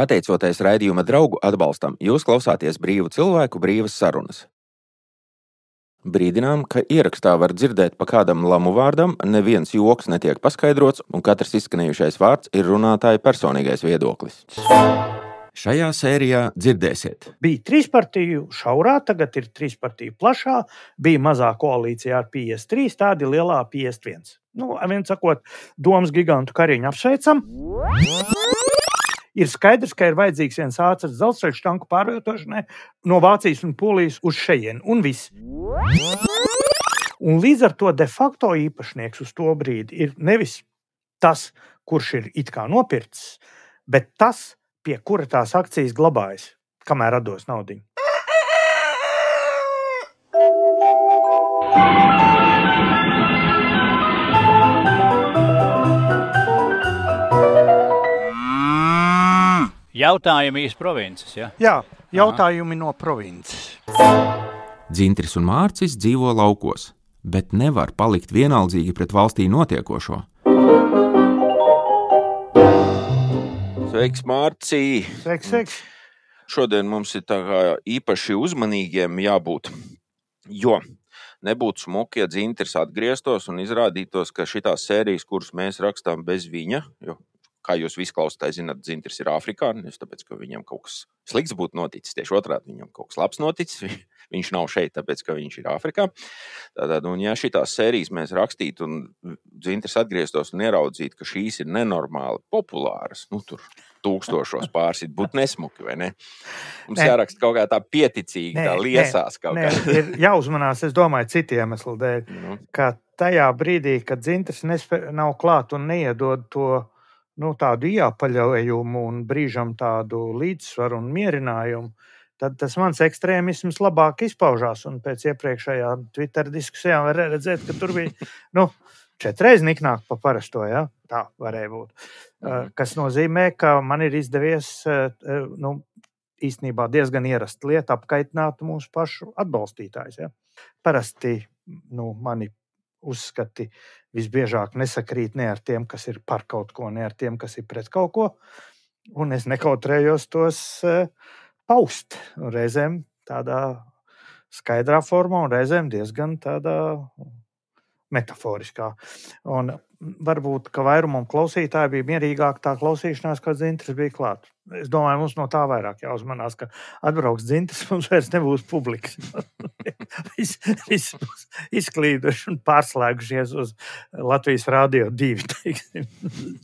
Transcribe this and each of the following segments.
Pateicoties raidījuma draugu atbalstam, jūs klausāties brīvu cilvēku brīvas sarunas. Brīdinām, ka ierakstā var dzirdēt pa kādam lamu vārdam, neviens joks netiek paskaidrots, un katrs izskanējušais vārds ir runātāja personīgais viedoklis. Šajā sērijā dzirdēsiet, Bija trīs partiju šaurā, tagad ir trīs partiju plašā, bija mazā koalīcijā ar 53, tāda lielā 51. Nu, viens sakot, domas gigantu kariņu apsveicam. Ir skaidrs, ka ir vajadzīgs viens ātrs dzelzceļa tanku pārvietošanai no Vācijas un Polijas uz šejienu, un viss. Un līdz ar to de facto īpašnieks uz to brīdi ir nevis tas, kurš ir it kā nopircis, bet tas, pie kura tās akcijas glabājas, kamēr rados naudu. Jautājumi iz provinces. Ja? Jā, jautājumi no provinces. Dzintris un Mārcis dzīvo laukos, bet nevar palikt vienaldzīgi pret valstī notiekošo. Sveiks, Mārcis! Sveiks, sveiks. Šodien mums ir īpaši uzmanīgiem jābūt. Jo nebūtu smuki, ja dzintris atgrieztos un izrādītos, ka šīs sērijas, kuras mēs rakstām bez viņa, jo, kā jūs visi klausāties, zināt, dzintris ir afrikānis, tāpēc ka viņam kaut kas slikts būtu noticis. Tieši otrādi viņam kaut kas labs noticis. Viņš nav šeit, tāpēc ka viņš ir Āfrikā. Tātad, un ja šīs sērijas mēs rakstītu, un dzintris atgrieztos un ieraudzītu, ka šīs ir nenormāli populāras, nu, tur tūkstošos pārsit, būtu nesmuki, vai ne? Mums Nē. jāraksta kaut kā tā pieticīgi, Nē, tā liesās kaut Nē, kā. ir jāuzmanās, es domāju, citu iemeslu dēļ. Nu, tajā brīdī, kad nespē, nav klāts un neiedod to nu, tādu iepaļojumu un brīžam tādu līdzsvaru un mierinājumu, tad tas mans ekstrēmisms labāk izpaužās. Un pēc iepriekšējā Twitter diskusijām var redzēt, ka tur bija nu, četras niknāk pa parasto. Ja? Tā varēja būt. Uh, Kas nozīmē, ka man ir izdevies nu, īstenībā diezgan ierasta lieta apkaitināt mūsu pašu atbalstītājus. Ja? Parasti nu, mani uzskati visbiežāk nesakrīt ne ar tiem, kas ir par kaut ko, ne ar tiem, kas ir pret kaut ko. Un es nekautrējos tos uh, paust. Un Reizēm tādā skaidrā formā, un reizēm diezgan tādā metaforiskā. Un varbūt, ka vairumam klausītāji bija mierīgāk tā klausīšanās, kad dzintris bija klāts. Es domāju, mums no tā vairāk jāuzmanās, ka atbrauks dzintris, mums vairs nebūs publikas. Viss vis izklīduši un pārslēgušies uz Latvijas Rādio 2 teiksim,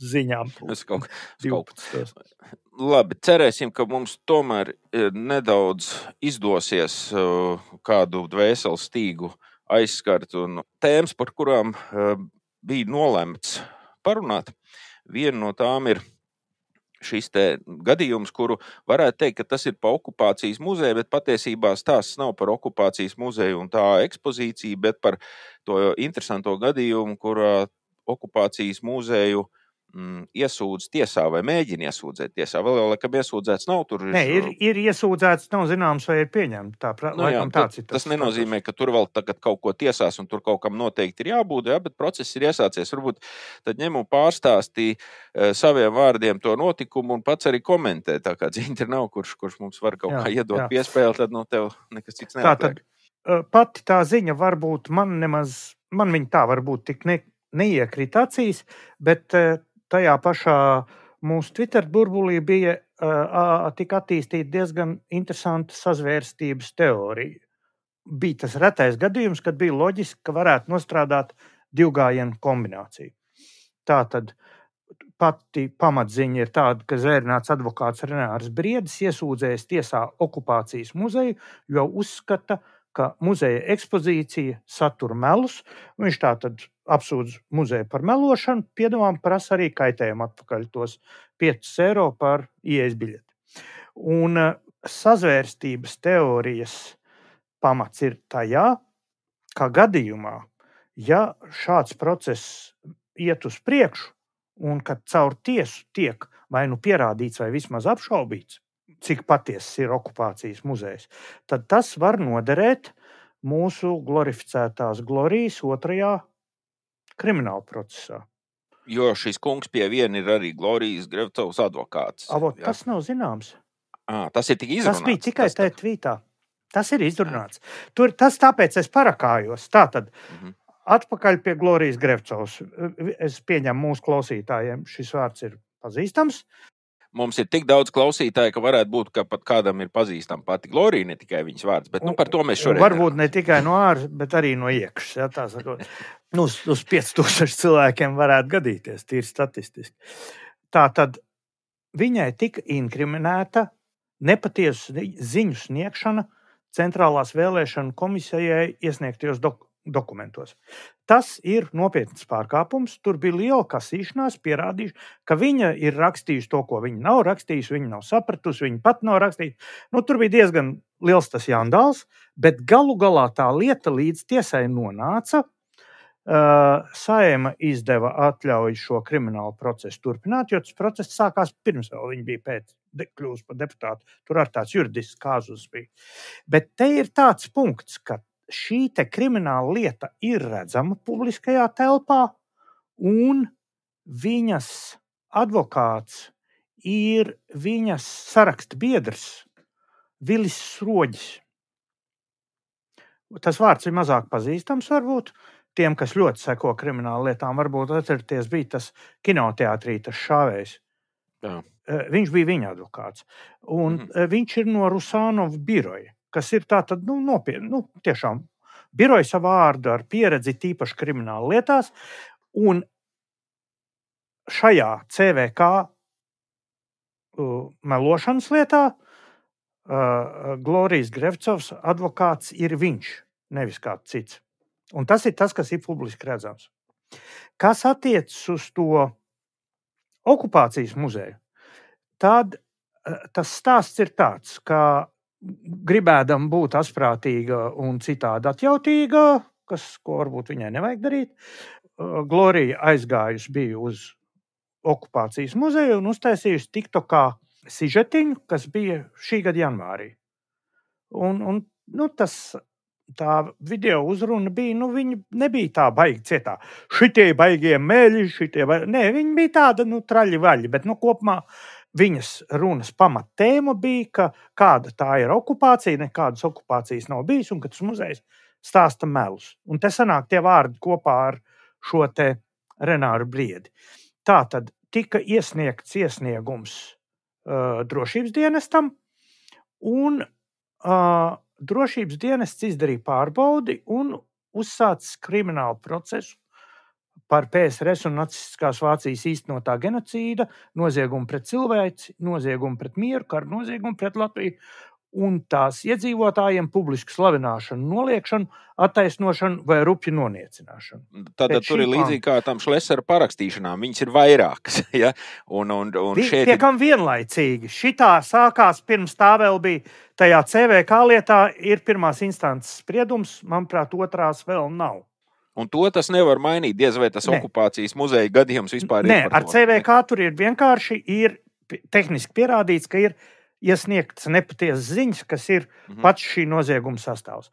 ziņām. es kaut, es kaut 12. Labi, cerēsim, ka mums tomēr eh, nedaudz izdosies eh, kādu dvēseli stīgu aizskart un tēmas, par kurām eh, bija nolemts parunāt. Viena no tām ir šis gadījums, kuru varētu teikt, ka tas ir pa okupācijas muzeju, bet patiesībā stāsts nav par okupācijas muzeju un tā ekspozīciju, bet par to interesanto gadījumu, kurā okupācijas muzeju mm, iesūdz tiesā vai mēģina iesūdzēt tiesā. Vēl jau laikam iesūdzēts nav tur. Nē, ir, ir iesūdzēts, nav zināms, vai ir pieņemts. Tā pra- Nu, jā, tas, tāds ir. tas nenozīmē, ka tur vēl tagad kaut ko tiesās, un tur kaut kam noteikti ir jābūt, jā, bet process ir iesācies. Varbūt tad ņem un pārstāstīja uh, saviem vārdiem to notikumu un pats arī komentē. Tā kā dzintri nav, kurš, kurš mums var kaut Jā, kā iedot jā. piespēli, tad no tev nekas cits Tā neatliek. tad uh, pati tā ziņa varbūt man nemaz, man viņa tā varbūt tik ne, neiekrīt acīs, bet uh, tajā pašā mūsu Twitter burbulī bija uh, tik attīstīta diezgan interesanta sazvērstības teorija. Bija tas retais gadījums, kad bija loģiski, ka varētu nostrādāt divu gājienu kombināciju. Tā tad pati pamatziņa ir tāda, ka zvērnāts advokāts Renārs Briedis iesūdzējis tiesā okupācijas muzeju, jo uzskata, ka muzeja ekspozīcija satur melus. Viņš tā tad apsūdz muzeju par melošanu, piedāvām prasa arī kaitējumu atpakaļ tos 5 eiro par ieejas biļeti. Un eh, sazvērstības teorijas pamats ir tajā, ka gadījumā, ja šāds process iet uz priekšu, un kad caur tiesu tiek vai nu pierādīts, vai vismaz apšaubīts, cik patiesas ir okupācijas muzejs, tad tas var noderēt mūsu glorificētās glorijas otrajā krimināla procesā. Jo šis kungs pie viena ir arī Glorijas Grevcovs advokāts. Avot, jā. tas nav zināms. À, tas ir tik izrunāts. Tas bija tikai tas tajā tvītā. Tas ir izrunāts. Tur, tas tāpēc es parakājos. Tātad, Mhm. atpakaļ pie Glorijas Grevcovs. Es pieņemu mūsu klausītājiem, šis vārds ir pazīstams. Mums ir tik daudz klausītāju, ka varētu būt, ka pat kādam ir pazīstama pati Glorija, ne tikai viņas vārds. Bet nu, par to mēs šodien Varbūt ne tikai no ārpuses, bet arī no iekšas. Ja, tā sakot. nu, uz, uz 5000 cilvēkiem varētu gadīties, tīri statistiski. Tā tad viņai tika inkriminēta nepatiesu ziņu sniegšana Centrālās vēlēšana komisijai iesniegtajos dok dokumentos. Tas ir nopietns pārkāpums. Tur bija liela kasīšanās, pierādījuši, ka viņa ir rakstījusi to, ko viņa nav rakstījusi, viņa nav sapratusi, viņa pat nav rakstījusi. Nu, tur bija diezgan liels tas jandāls, bet galu galā tā lieta līdz tiesai nonāca. Uh, Saima izdeva atļauju šo kriminālu procesu turpināt, jo tas process sākās pirms viņa bija pēc kļuvusi par deputātu. Tur ar tāds juridisks kāzus bija. Bet te ir tāds punkts, ka šī krimināla lieta ir redzama publiskajā telpā, un viņas advokāts ir viņas saraksta biedrs Vilis Sroģis. Tas vārds ir mazāk pazīstams, varbūt tiem, kas ļoti seko krimināla lietām. Varbūt atcerieties, bija tas kinoteātrī, tas šāvējs. Jā. Eh, Viņš bija viņa advokāts. Un Mhm. mhm. viņš ir no Rusānova biroja, kas ir tāda nu, nopietna, nu, tiešām biroja savā vārdā ar pieredzi tīpaši krimināla lietās. Un šajā CVK uh, melošanas lietā uh, Glorijas Grevcovs advokāts ir viņš, nevis kāds cits. Un tas ir tas, kas ir publiski redzams. Kas attiecas uz to okupācijas muzeju, tad eh, tas stāsts ir tāds, ka gribēdam būt asprātīga un citādi atjautīga, kas, ko varbūt viņai nevajag darīt, eh, Glorija aizgājusi bija uz okupācijas muzeju un uztaisījusi TikTokā sižetiņu, kas bija šī gada janvārī. Un, un, nu, tas, tā video uzruna bija, nu, viņa nebija tā baigta cietā. Šitie baigie mēļi, šitie baigi... Nē, viņa bija tāda, nu, traļi vaļi, bet, nu, kopumā viņas runas pamattēma bija, ka kāda tā ir okupācija, nekādas okupācijas nav bijis, un ka tas muzejs stāsta melus. Un te sanāk tie vārdi kopā ar šo te Renāru Briedi. Tā tad tika iesniegts iesniegums uh, drošības dienestam, un uh, drošības dienests izdarīja pārbaudi un uzsācis kriminālu procesu par PSRS un Nacistiskās Vācijas īstenotā genocīda, noziegumu pret cilvēci, noziegumu pret mieru, kara noziegumu pret Latviju un tās iedzīvotājiem publisku slavināšanu, noliekšanu, attaisnošanu vai rupju noniecināšanu. Tātad tur ir līdzīgi kā tam šlesera parakstīšanām. Viņas ir vairākas. Ja? Un, un, un šeit Tiekam vienlaicīgi. Šitā sākās pirms tā vēl bija. Tajā CVK lietā ir pirmās instances spriedums, manuprāt, otrās vēl nav. Un to tas nevar mainīt. Diez vai tas Nē. okupācijas muzeja gadījums vispār Nē, ir. par ar. CVK tur ir vienkārši ir tehniski pierādīts, ka ir iesniegts nepatiesas ziņas, kas ir Mhm. pats šī nozieguma sastāvs.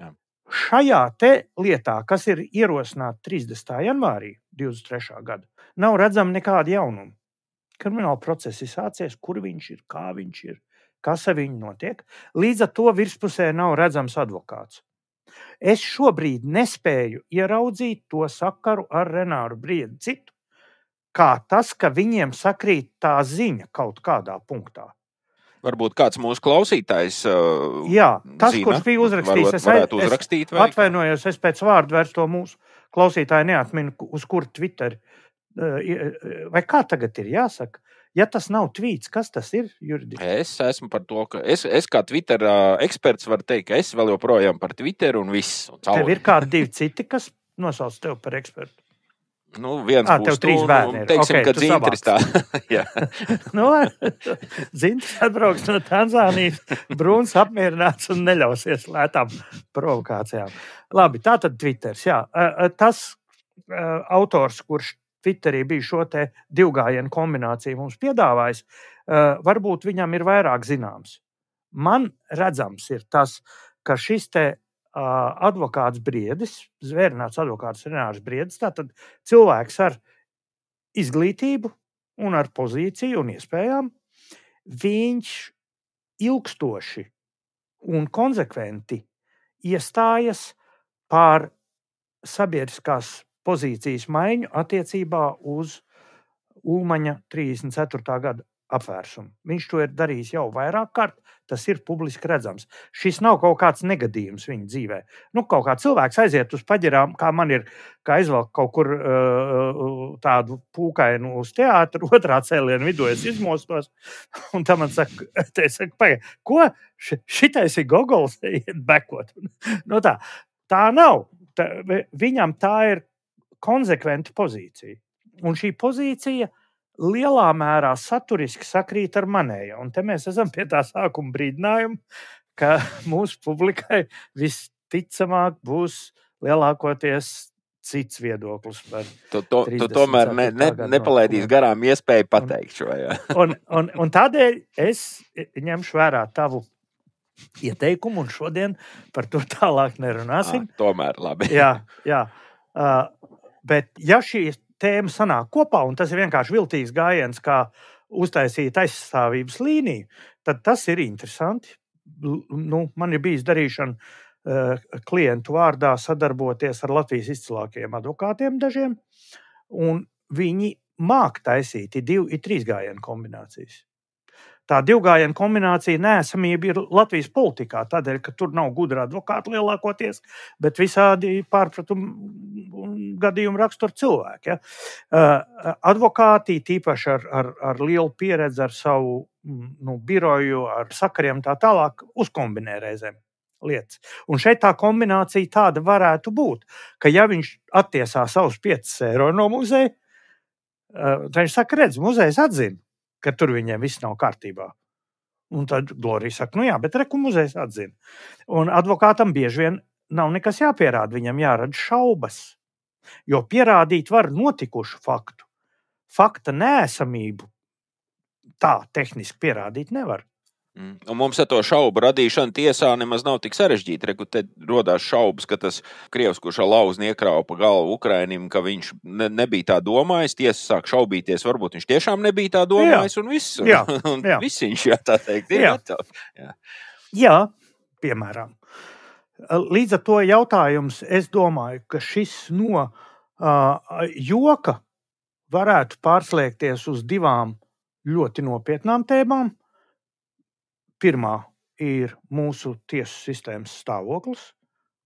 Jā. Šajā te lietā, kas ir ierosināta 30. janvārī 23. gada, nav redzama nekāda jaunuma. Krimināla process ir sācies, kur viņš ir, kā viņš ir, kas ar viņu notiek. Līdz ar to virspusē nav redzams advokāts. Es šobrīd nespēju ieraudzīt to sakaru ar Renāru Briedu citu, kā tas, ka viņiem sakrīt tā ziņa kaut kādā punktā. Varbūt kāds mūsu klausītājs. Uh, Jā, tas, zina, kurš bija uzrakstījis, es, varētu es uzrakstīt. kā? atvainojos, es pēc vārdu vairs to mūsu klausītāju neatminu, uz kur Twitter. eh, i- Vai kā tagad ir jāsaka? Ja tas nav tvīts, kas tas ir juridiski? Es esmu par to, ka es, es kā Twitter eksperts varu teikt, ka es vēl joprojām par Twitter un viss. Un Tev cauri. ir kādi divi citi, kas nosauc tevi par ekspertu. Nu, viens Ā, būs tev trīs tu, bērni nu. Teiksim, Okei, ka tu dzīvotris tā. Nu, Zini, atbrauks no Tanzānijas, brūns apmierināts un neļausies lētām provokācijām. Labi, tā tad Twitters. Jā. Tas autors, kurš Twitterī bija šo divgājienu kombināciju mums piedāvājis, ä, varbūt viņam ir vairāk zināms. Man redzams ir tas, ka šis te ā, advokāts Briedis, zvērnāts advokāts Renārs Briedis, tātad cilvēks ar izglītību un ar pozīciju un iespējām, viņš ilgstoši un konsekventi iestājas par sabiedriskās pozīcijas maiņu attiecībā uz Ulmaņa 34. gada apvērsumu. Viņš to ir darījis jau vairāk kārt, tas ir publiski redzams. Šis nav kaut kāds negadījums viņa dzīvē. Nu, kaut kā cilvēks aiziet uz paģirām, kā man ir, kā izvelk kaut kur uh, tādu pūkainu uz teātru, otrā cēlienu vidū es izmostos. Un tam man saka, saku, pagaid, ko? Šitais ir Gogols, iet bekot. Nu, tā, tā nav. Tā, viņam tā ir konsekventa pozīcija. Un šī pozīcija lielā mērā saturiski sakrīt ar manējo. Un te mēs esam pie tā sākuma brīdinājuma, ka mūsu publikai visticamāk būs lielākoties cits viedoklis par to. Tu, tu tomēr ne, ne, nepalaidīsi garām iespēju pateikt šo. un, un, un tādēļ es ņemšu vērā tavu ieteikumu, un šodien par to tālāk nerunāsim. À, tomēr labi. jā, jā. Uh, bet ja šī tēma sanāk kopā, un tas ir vienkārši viltīgs gājiens, kā uztaisīt aizstāvības līniju, tad tas ir interesanti. Nu, man ir bijis darīšana uh, klientu vārdā sadarboties ar Latvijas izcilākajiem advokātiem dažiem, viņi māk taisīt divu, trīs gājienu kombinācijas tā divgājienu kombinācija nēsamība ir Latvijas politikā, tādēļ, ka tur nav gudra advokāta lielākoties, bet visādi pārpratumu gadījumu rakstur cilvēki. Ja. Uh, advokāti, tīpaši ar, ar, ar lielu pieredzi, ar savu mm, nu, biroju, ar sakariem tā tālāk, uzkombinē reizēm. Lietas. Un šeit tā kombinācija tāda varētu būt, ka, ja viņš attiesā savus 5 eiro no muzeja, uh, tad viņš saka, redz, muzejs atzina, ka tur viņiem viss nav kārtībā. Un tad Glorija saka, nu jā, bet reku muzejs atzina. Un advokātam bieži vien nav nekas jāpierāda, viņam jārada šaubas. Jo pierādīt var notikušu faktu. Fakta nēsamību tā tehniski pierādīt nevar. Mm. Un mums ar to šaubu radīšanu tiesā nemaz nav tik sarežģīti. Reku, te rodās šaubas, ka tas krievs, kurš ar lauzni iekrāva pa galvu Ukrainim, ka viņš ne, nebija tā domājis. Tiesa sāk šaubīties, varbūt viņš tiešām nebija tā domājis. Jā. Un viss, jā, un jā. viss viņš, jā, tā teikt, ir gatavs. Jā. jā, piemēram. Līdz ar to jautājums, es domāju, ka šis no uh, joka varētu pārslēgties uz divām ļoti nopietnām tēmām. Pirmā ir mūsu tiesu sistēmas stāvoklis,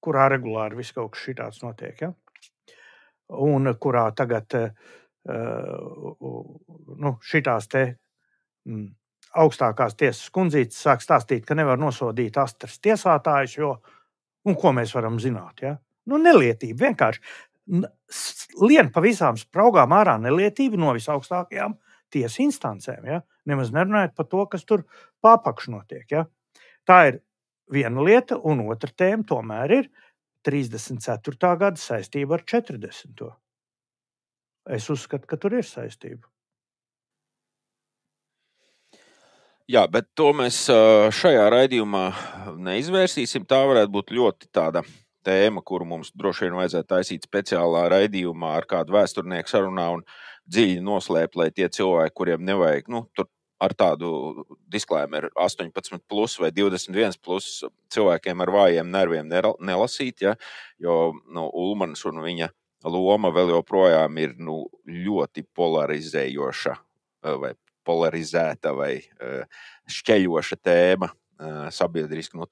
kurā regulāri viss kaut kas tāds notiek. Ja? Un kurā tagad uh, nu, šīs te mm, augstākās tiesas kundzītes sāk stāstīt, ka nevar nosodīt astras tiesātājus, jo un ko mēs varam zināt? Ja? Nu, nelietība vienkārši lien pa visām spraugām ārā nelietība no visaugstākajām tiesu instancēm. Ja? Nemaz nerunājot par to, kas tur pārpakš notiek. Ja? Tā ir viena lieta, un otra tēma tomēr ir 34. gada saistība ar 40. Es uzskatu, ka tur ir saistība. Jā, bet to mēs šajā raidījumā neizvērsīsim. Tā varētu būt ļoti tāda tēma, kuru mums droši vien vajadzētu taisīt speciālā raidījumā ar kādu vēsturnieku sarunā un dziļi noslēpt, lai tie cilvēki, kuriem nevajag, nu, tur ar tādu disklēmu ir 18, plus vai 21, plus cilvēkiem ar vājiem nerviem nelasīt, ja, jo nu, Ulmans un viņa loma vēl joprojām ir nu, ļoti polarizējoša vai polarizēta vai šķeļoša tēma sabiedriski nu,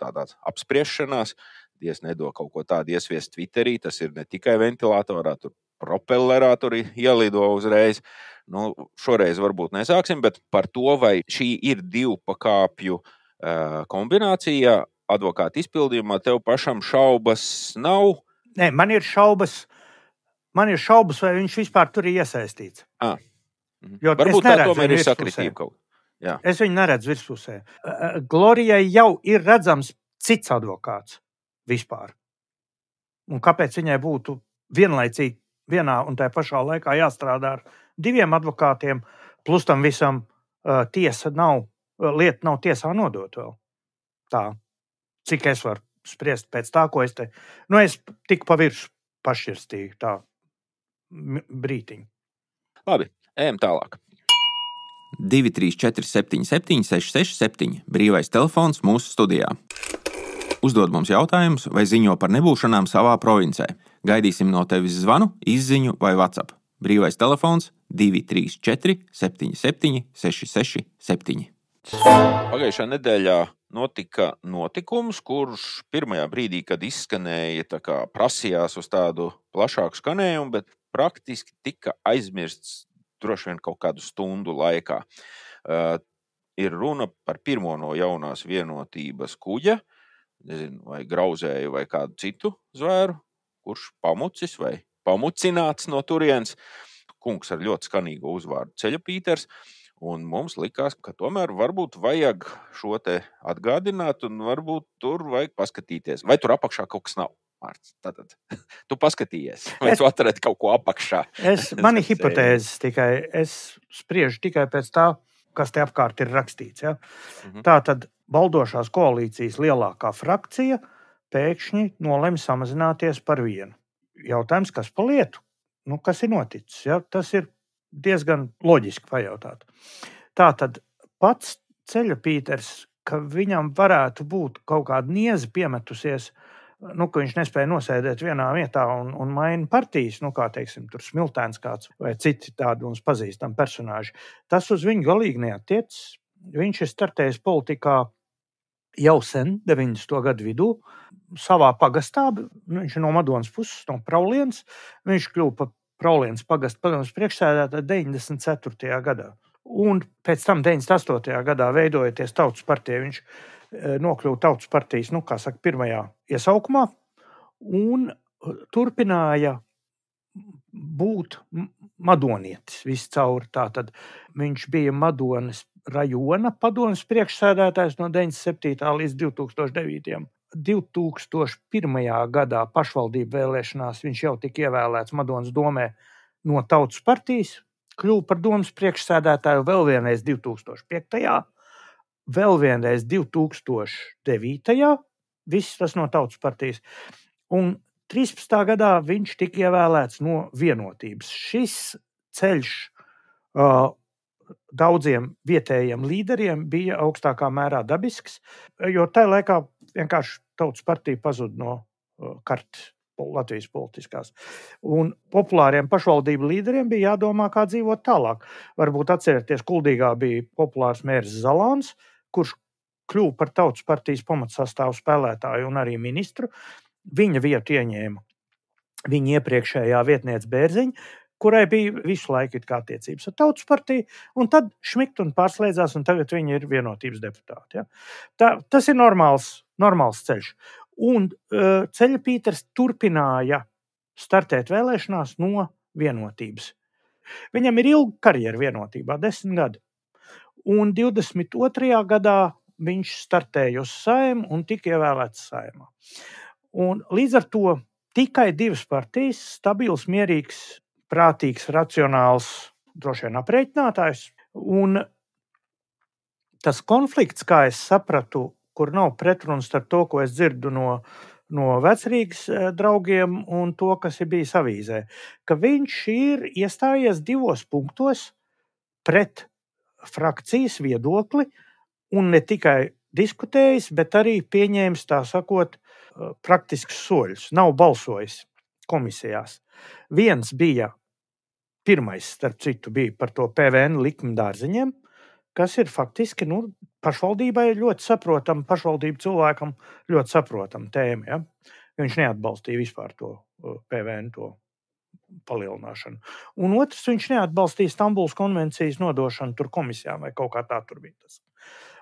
apspriešanās. Dievs nedod kaut ko tādu iesviest Twitterī. Tas ir ne tikai ventilatorā, tur propellerā tur ielido uzreiz. Nu, šoreiz varbūt nesāksim, bet par to, vai šī ir divu pakāpju uh, kombinācija advokāta izpildījumā, tev pašam šaubas nav. Nē, man ir šaubas, man ir šaubas vai viņš vispār tur ir iesaistīts. Ah. Mhm. Jo varbūt tā tomēr ir sakritība kaut kā. Es viņu neredzu virspusē. Glorijai jau ir redzams cits advokāts vispār. Un kāpēc viņai būtu vienlaicīgi vienā un tajā pašā laikā jāstrādā ar diviem advokātiem, plus tam visam uh, tiesa nav, uh, lieta nav tiesā nodot vēl. Tā, cik es varu spriest pēc tā, ko es te, nu, es tik pa virsmu pašķirstīju tā brītiņu. Labi, Ejam tālāk. 234, 77, 667, brīvais telefons mūsu studijā. Uzdod mums jautājumus vai ziņo par nebūšanām savā provincē. Gaidīsim no tevis zvanu, izziņu vai WhatsApp. Brīvais telefons 234, 77, 667. Pagājušā nedēļā notika notikums, kurš pirmajā brīdī, kad izskanēja, kā prasījās uz tādu plašāku skanējumu, bet praktiski tika aizmirsts droši vien kaut kādu stundu laikā. Uh, ir runa par pirmo no jaunās vienotības kuģa, nezinu, vai grauzēju, vai kādu citu zvēru, kurš pamucis vai pamucināts no turienes. Kungs ar ļoti skanīgu uzvārdu Ceļa Pīters. Un mums likās, ka tomēr varbūt vajag šo te atgādināt, un varbūt tur vajag paskatīties, vai tur apakšā kaut kas nav. Mārts, Tātad, tu paskatījies, vai Es- tu atradi kaut ko apakšā. Es, mani Es hipotēzes tikai, es spriežu tikai pēc tā, kas te apkārt ir rakstīts. Ja? Mhm. Tā tad valdošās koalīcijas lielākā frakcija pēkšņi nolem samazināties par vienu. Jautājums, kas pa lietu? Nu, kas ir noticis? Ja? Tas ir diezgan loģiski pajautāt. Tā tad pats ceļa Pīters, ka viņam varētu būt kaut kāda nieza piemetusies, nu, ka viņš nespēja nosēdēt vienā vietā un, un maina partijas, nu, kā teiksim, tur smiltēns kāds vai citi tādi mums pazīstami personāži. Tas uz viņu galīgi neatiecas. Viņš ir startējis politikā jau sen, 90. gadu vidū, savā pagastā. Viņš ir no Madonas puses, no Praulienas. Viņš kļuva par Praulienas pagastu padomus priekšsēdētāju 94. gadā. Un pēc tam, 98. gadā, veidojoties Tautas partijai, viņš nokļuva Tautas partijas nu, kā saka, pirmajā iesaukumā un eh, turpināja būt madonietis viscaur. Tātad viņš bija Madonas rajona padomus priekšsēdētājs no 97. līdz 2009. 2001. gadā pašvaldību vēlēšanās viņš jau tika ievēlēts Madonas domē no Tautas partijas, kļuva par domas priekšsēdētāju vēl vienreiz 2005. Vēl vienreiz 2009. Viss tas no Tautas partijas. Un 13. gadā viņš tika ievēlēts no vienotības. Šis ceļš uh, daudziem vietējiem līderiem bija augstākā mērā dabisks, jo tajā laikā vienkārši Tautas partija pazuda no uh, kartes. Latvijas politiskās. Un populāriem pašvaldību līderiem bija jādomā, kā dzīvot tālāk. Varbūt atcerieties, Kuldīgā bija populārs mērs Zalāns, kurš kļuva par Tautas partijas pamatsastāvu spēlētāju un arī ministru. Viņa vietu ieņēma viņa iepriekšējā vietniece Bērziņa, kurai bija visu laiku attiecības ar Tautas partiju, un tad šmikt un pārslēdzās, un tagad viņa ir vienotības deputāte. Ja? Tā, tas ir normāls, normāls ceļš. Un uh, ceļa Pīters turpināja startēt vēlēšanās no vienotības. Viņam ir ilga karjera vienotībā, desmit gadi. Un 22. gadā viņš startēja uz saimnu un tika ievēlēts saimā. Un līdz ar to tikai divas partijas, stabils, mierīgs, prātīgs, racionāls, droši vien aprēķinātājs. Un tas konflikts, kā es sapratu, kur nav pretruns starp to, ko es dzirdu no, no vecrīgas eh, draugiem un to, kas ir bijis avīzē, ka viņš ir iestājies divos punktos pret frakcijas viedokli un ne tikai diskutējis, bet arī pieņēmis tā sakot, eh, praktiskus soļus. Nav balsojis komisijās. Viens bija pirmais, starp citu, bija par to PVN likuma dārziņiem, kas ir faktiski nu, pašvaldībai ļoti saprotama, pašvaldību cilvēkam ļoti saprotama tēma. Ja? Viņš neatbalstīja vispār to uh, PVN to palielināšanu. Un otrs, viņš neatbalstīja Stambulas konvencijas nodošanu tur komisijām vai kaut kā tā tur bija. Tas.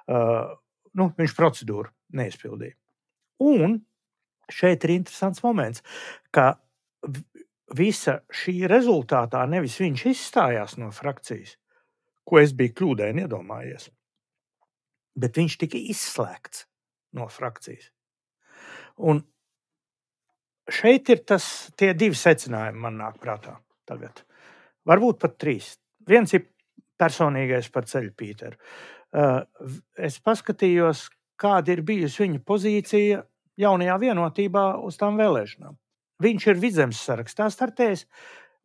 Uh, nu, viņš procedūru neizpildīja. Un šeit ir interesants moments, ka visa šī rezultātā nevis viņš izstājās no frakcijas, ko es biju kļūdaini iedomājies, bet viņš tika izslēgts no frakcijas. Un šeit ir tas, tie divi secinājumi, man nāk prātā tagad. Varbūt pat trīs. Viens ir personīgais par ceļu Pīteru. Uh, Es paskatījos, kāda ir bijusi viņa pozīcija jaunajā vienotībā uz tām vēlēšanām. Viņš ir vidzemes sarakstā startējis,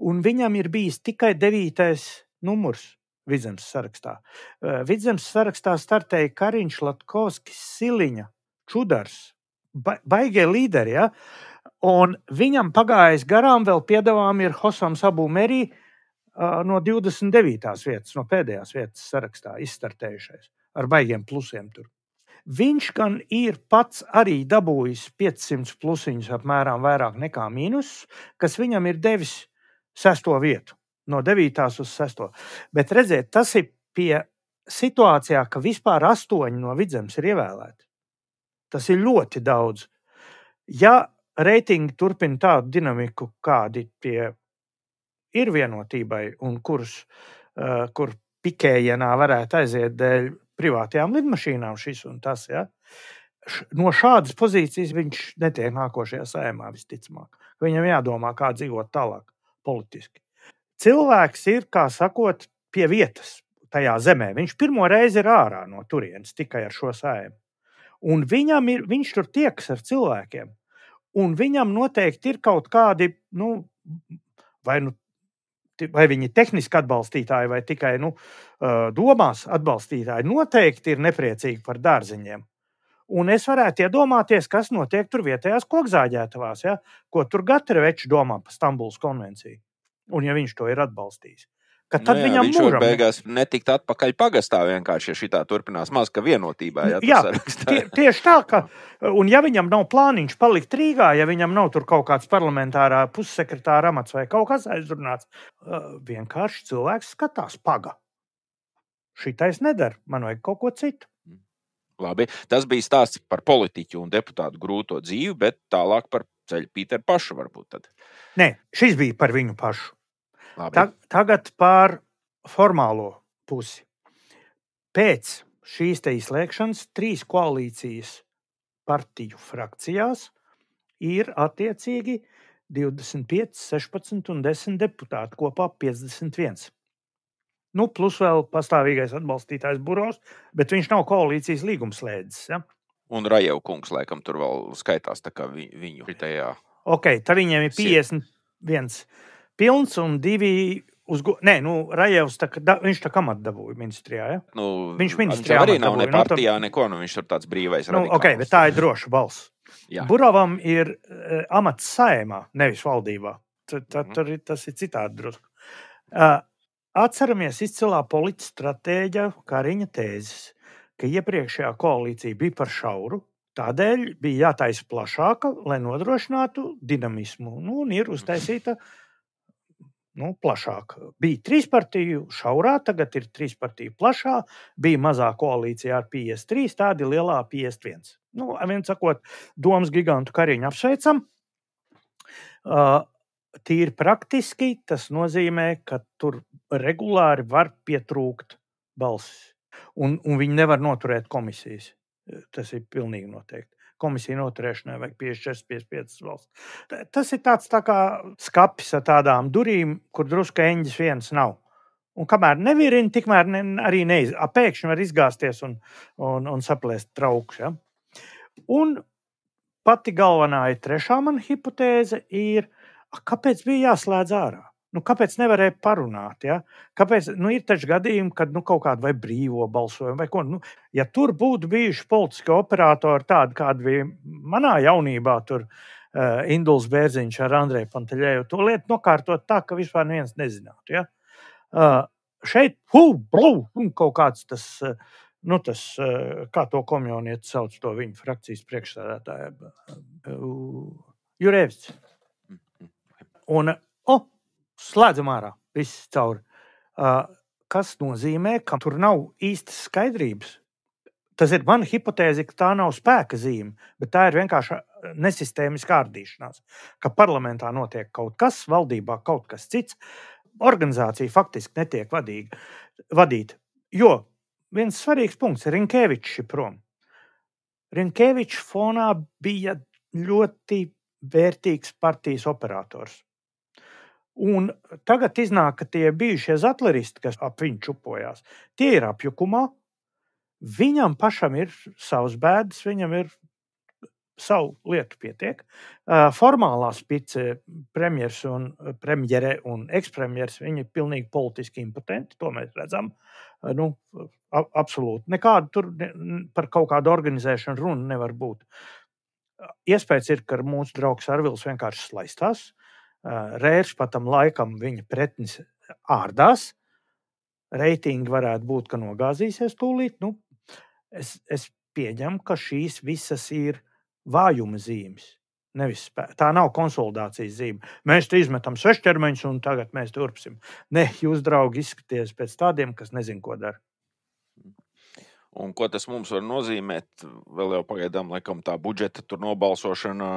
un viņam ir bijis tikai devītais numurs Vidzemes sarakstā. Uh, Vidzemes sarakstā startēja Kariņš, Latkovskis, Siliņa, Čudars, ba baigie līderi. Ja? Un viņam pagājis garām vēl piedāvājumi ir Hosams Abu Merī uh, no 29. vietas, no pēdējās vietas sarakstā izstartējušais ar baigiem plusiem tur. Viņš gan ir pats arī dabūjis 500 plusiņus, apmēram vairāk nekā mīnus, kas viņam ir devis sesto vietu, no 9. uz 6. Bet redziet, tas ir pie situācijā, ka vispār astoņi no vidzemes ir ievēlēti. Tas ir ļoti daudz. Ja reitingi turpina tādu dinamiku, kādi tie ir vienotībai un kurus, uh, kur pikējienā varētu aiziet dēļ privātajām lidmašīnām šis un tas. Ja? No šādas pozīcijas viņš netiek nākošajā sējumā visticamāk. Viņam jādomā, kā dzīvot tālāk politiski. Cilvēks ir, kā sakot, pie vietas tajā zemē. Viņš pirmo reizi ir ārā no turienes tikai ar šo sējumu. Un viņam ir, viņš tur tiekas ar cilvēkiem. Un viņam noteikti ir kaut kādi, nu, vai nu vai viņi ir tehniski atbalstītāji vai tikai nu, domās atbalstītāji, noteikti ir nepriecīgi par dārziņiem. Un es varētu iedomāties, kas notiek tur vietējās kokzāģētavās, ja? ko tur Gatavečs domā par Stambulas konvenciju. Un ja viņš to ir atbalstījis ka tad nu jā, viņam viņš mūžam, beigās netikt atpakaļ pagastā vienkārši, ja šī tā turpinās maz, ka vienotībā. Jā, jā tie, tieši tā, ka, un ja viņam nav plāniņš palikt Rīgā, ja viņam nav tur kaut kāds parlamentārā pussekretāra amats vai kaut kas aizrunāts, vienkārši cilvēks skatās paga. Šitais nedara, man vajag kaut ko citu. Labi, tas bija stāsts par politiķu un deputātu grūto dzīvi, bet tālāk par ceļu Pīteru pašu varbūt. Tad. Nē, šis bija par viņu pašu. Ta, tagad par formālo pusi. Pēc šīs izslēgšanas trīs koalīcijas partiju frakcijās ir attiecīgi 25, 16 un 10 deputāti, kopā 51. Nu, plus vēl pastāvīgais atbalstītājs Buros, bet viņš nav koalīcijas līgumslēdzis. Ja? Un Rajau kungs, laikam, tur vēl skaitās vi, viņu tajā. Ok, tad viņiem ir 51 pilns un divi. Uz, nē, nu, Rajevs tā, da, viņš tā kā atdabūja ministrijā. Ja? Nu, viņš ministrijā arī nav ne partijā, nu, neko. Nu, viņš tur tāds brīvais. Nu, okay, bet tā ir droša balss. Buravam ir uh, amats saimā, nevis valdībā. Tad, tad, mm -hmm. tas ir citādi drusku. Uh, atceramies izcilā politiskā stratēģa Kariņa tēzes, ka iepriekšējā koalīcija bija par šauru. Tādēļ bija jātaisa plašāka, lai nodrošinātu dinamismu. Nu, un ir uztaisīta uh, nu, plašāk. Bija trīs partiju šaurā, tagad ir trīs partiju plašā, bija mazā koalīcijā ar 53, tādi lielā 51. Nu, viens sakot, domas gigantu kariņu apsveicam. Uh, tīri praktiski tas nozīmē, ka tur regulāri var pietrūkt balsis. Un, un viņi nevar noturēt komisijas. Tas ir pilnīgi noteikti komisiju noturēšanai vajag 54, 55 valsts. Tas ir tāds tā kā skats ar tādām durvīm, kur drusku eņģis viens nav. Un kamēr nevirina, tikmēr ne, arī neiz, pēkšņi var izgāzties un, un, un saplēst trauks. Ja? Un pati galvenā ir trešā mana hipotēze, ir, kāpēc bija jāslēdz ārā? Nu, kāpēc nevarēja parunāt? Ja? Kāpēc, nu, ir taču gadījumi, kad nu, kaut kāda vai brīvo balsojumu vai ko. Nu, ja tur būtu bijuši politiski operatori, tādi kādi bija manā jaunībā, tur uh, Induls Bērziņš ar Andreju Panteļēju, to lietu nokārtot tā, ka vispār neviens nezinātu. Ja? Uh, šeit hu, blu, kaut kāds tas. Uh, Nu, tas, kā to komjonieti sauc, to viņa frakcijas priekšsēdētāju, Jurēvs. Un, oh, slēdzam ārā, viss cauri. Uh, kas nozīmē, ka tur nav īstas skaidrības. Tas ir mana hipotēze, ka tā nav spēka zīme, bet tā ir vienkārši nesistēmiska kārdīšanās. Ka parlamentā notiek kaut kas, valdībā kaut kas cits, organizācija faktiski netiek vadīga, vadīta. Jo viens svarīgs punkts ir Rinkēvičs ir prom. Rinkēvičs fonā bija ļoti vērtīgs partijas operators. Un tagad iznāk, ka tie bijušie zatleristi, kas ap viņu čupojās, tie ir apjukumā. Viņam pašam ir savs bēdas, viņam ir savu lietu pietiek. Formālā spice, premjeras un premjere un ekspremjeras, viņi ir pilnīgi politiski impotenti. To mēs redzam. Nu, absolūti. Nekāda tur par kaut kādu organizēšanu runa nevar būt. Iespējams, ir, ka mūsu draugs Arvils vienkārši slaistās. Uh, Rērs patam laikam viņa pretnis ārdās. Reitingi varētu būt, ka nogāzīsies tūlīt. Nu, es, es pieņemu, ka šīs visas ir vājuma zīmes. Nevis. Tā nav konsolidācijas zīme. Mēs te izmetam sešķermeņus un tagad mēs turpsim. Nē, jūs, draugi, izskatieties pēc tādiem, kas nezin, ko dara. Un ko tas mums var nozīmēt? Vēl jau pagaidām, laikam, tā budžeta nobalsošana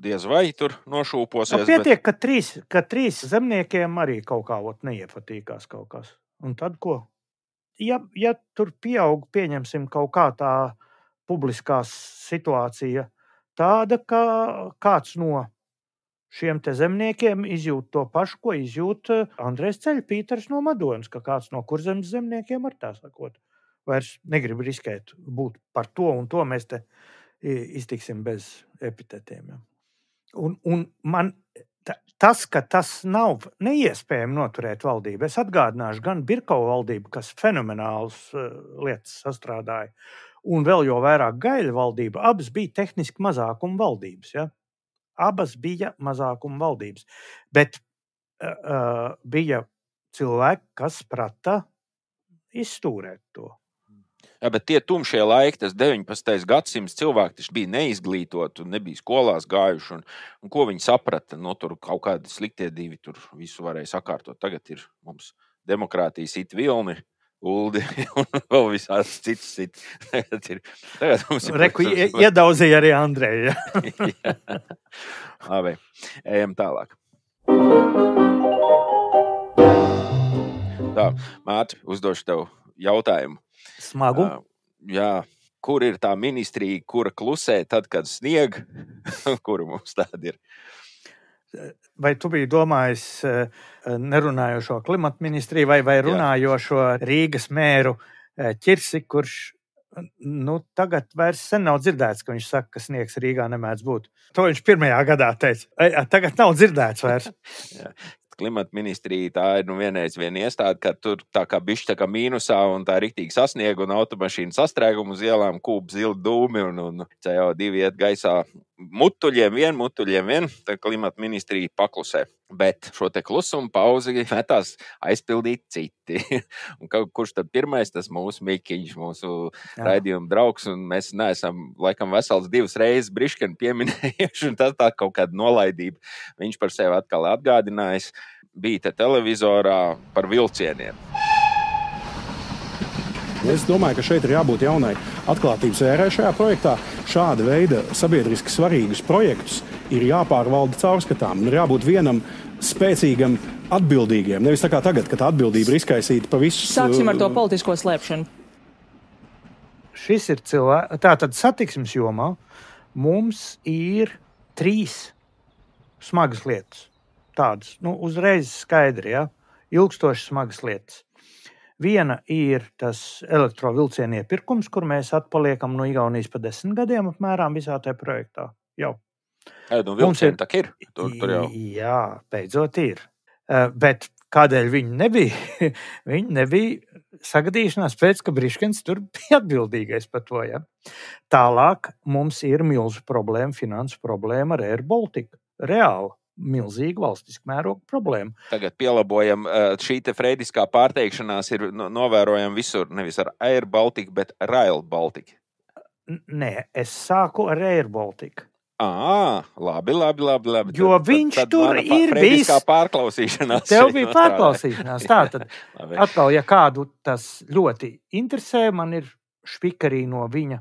diez vai tur nošūposies. Nu, pietiek, bet... ka, trīs, ka trīs zemniekiem arī kaut kā neiepatīkās kaut kas. Un tad ko? Ja, ja tur pieaug, pieņemsim, kaut kā tā publiskā situācija, tāda, ka kāds no šiem zemniekiem izjūt to pašu, ko izjūt Andrēs Ceļpīters no Madonas, ka kāds no kurzemes zemniekiem ar tā sakot vairs negribu riskēt būt par to un to. Mēs te iztiksim bez epitetiem. Ja. Un, un man tas, ka tas nav neiespējami noturēt valdību, es atgādināšu gan Birkau valdību, kas fenomenāls lietas sastrādāja, un vēl jau vairāk Gaļa valdība. Abas bija tehniski mazākuma valdības. Ja? Abas bija mazākuma valdības. Bet uh, bija cilvēki, kas prata izstūrēt to. Jā, bet tie tumšie laiki, tas 19. gadsimts, cilvēki taču bija neizglītoti un nebija skolās gājuši. Un, un ko viņi saprata? No nu, tur kaut kādi sliktie divi tur visu varēja sakārtot. Tagad ir mums demokrātijas it vilni. Uldi un vēl visādas citas. Cit. Tagad ir. Tagad mums ir. Reku iedauzīja arī Andreja. Labi, ejam tālāk. Tā, Mārtiņ, uzdošu tev jautājumu. Smagu. Uh, jā, kur ir tā ministrija, kura klusē tad, kad snieg, kura mums tāda ir? Vai tu biji domājis nerunājošo klimatu ministriju vai, vai runājošo Rīgas mēru Čirsi, kurš nu, tagad vairs nav dzirdēts, ka viņš saka, ka sniegs Rīgā nemēdz būt. To viņš pirmajā gadā teica. Tagad nav dzirdēts vairs. klimata ministrija tā ir nu, vienreiz viena iestāde, ka tur tā kā bišķi tā kā mīnusā un tā rīktīgi sasniega un automašīnu sastrēgumu uz ielām, kūp zili dūmi un, un CO2 iet gaisā mutuļiem, vien mutuļiem, vien tā klimata ministrija paklusē. Bet šo te klusumu pauzi metās aizpildīt citi. kurš tad pirmais? Tas mūsu Mikiņš, mūsu Jā. raidījuma draugs. Un mēs neesam, laikam, vesels divas reizes briškani pieminējuši. Un tas tā kaut kāda nolaidība. Viņš par sevi atkal atgādinājis. Bija te televizorā par vilcieniem. Es domāju, ka šeit ir jābūt jaunai atklātības ērai šajā projektā. Šāda veida sabiedriski svarīgus projektus ir jāpārvalda caurskatām. Ir jābūt vienam spēcīgam, atbildīgiem. Nevis tā kā tagad, kad atbildība ir izkaisīta pa visu. Sāksim ar to uh, politisko slēpšanu. Šis ir cilvēks, tātad satiksmes jomā mums ir trīs smagas lietas. Tādas, nu, uzreiz skaidri, ja, ilgstošas smagas lietas. Viena ir tas elektrovielcienu iepirkums, kur mēs atpaliekam no Igaunijas pa desmit gadiem apmēram visā tajā projektā. Jau. Nu, Mums ir tā, ir. Tur, tur jau. Jā, beidzot ir. Bet kādēļ viņi nebija? viņi nebija sagadīšanās pēc, ka Briškens tur bija atbildīgais par to. Ja? Tālāk mums ir milzu problēma, finansu problēma ar Air Baltica. Reāli milzīga valstiska mēroga problēma. Tagad pielāgojam, šī freidiskā pārteikšanās ir novērojama visur, nevis ar Air Baltica, bet Rail Baltica. Nē, es sāku ar Air Baltica. À, labi, labi, labi. labi. Jo tad, viņš tad, tad tur ir bijis. Tā pārklausīšanās. Tev bija pārklausīšanās. Tā tad atkal, ja kādu tas ļoti interesē, man ir špikarī no viņa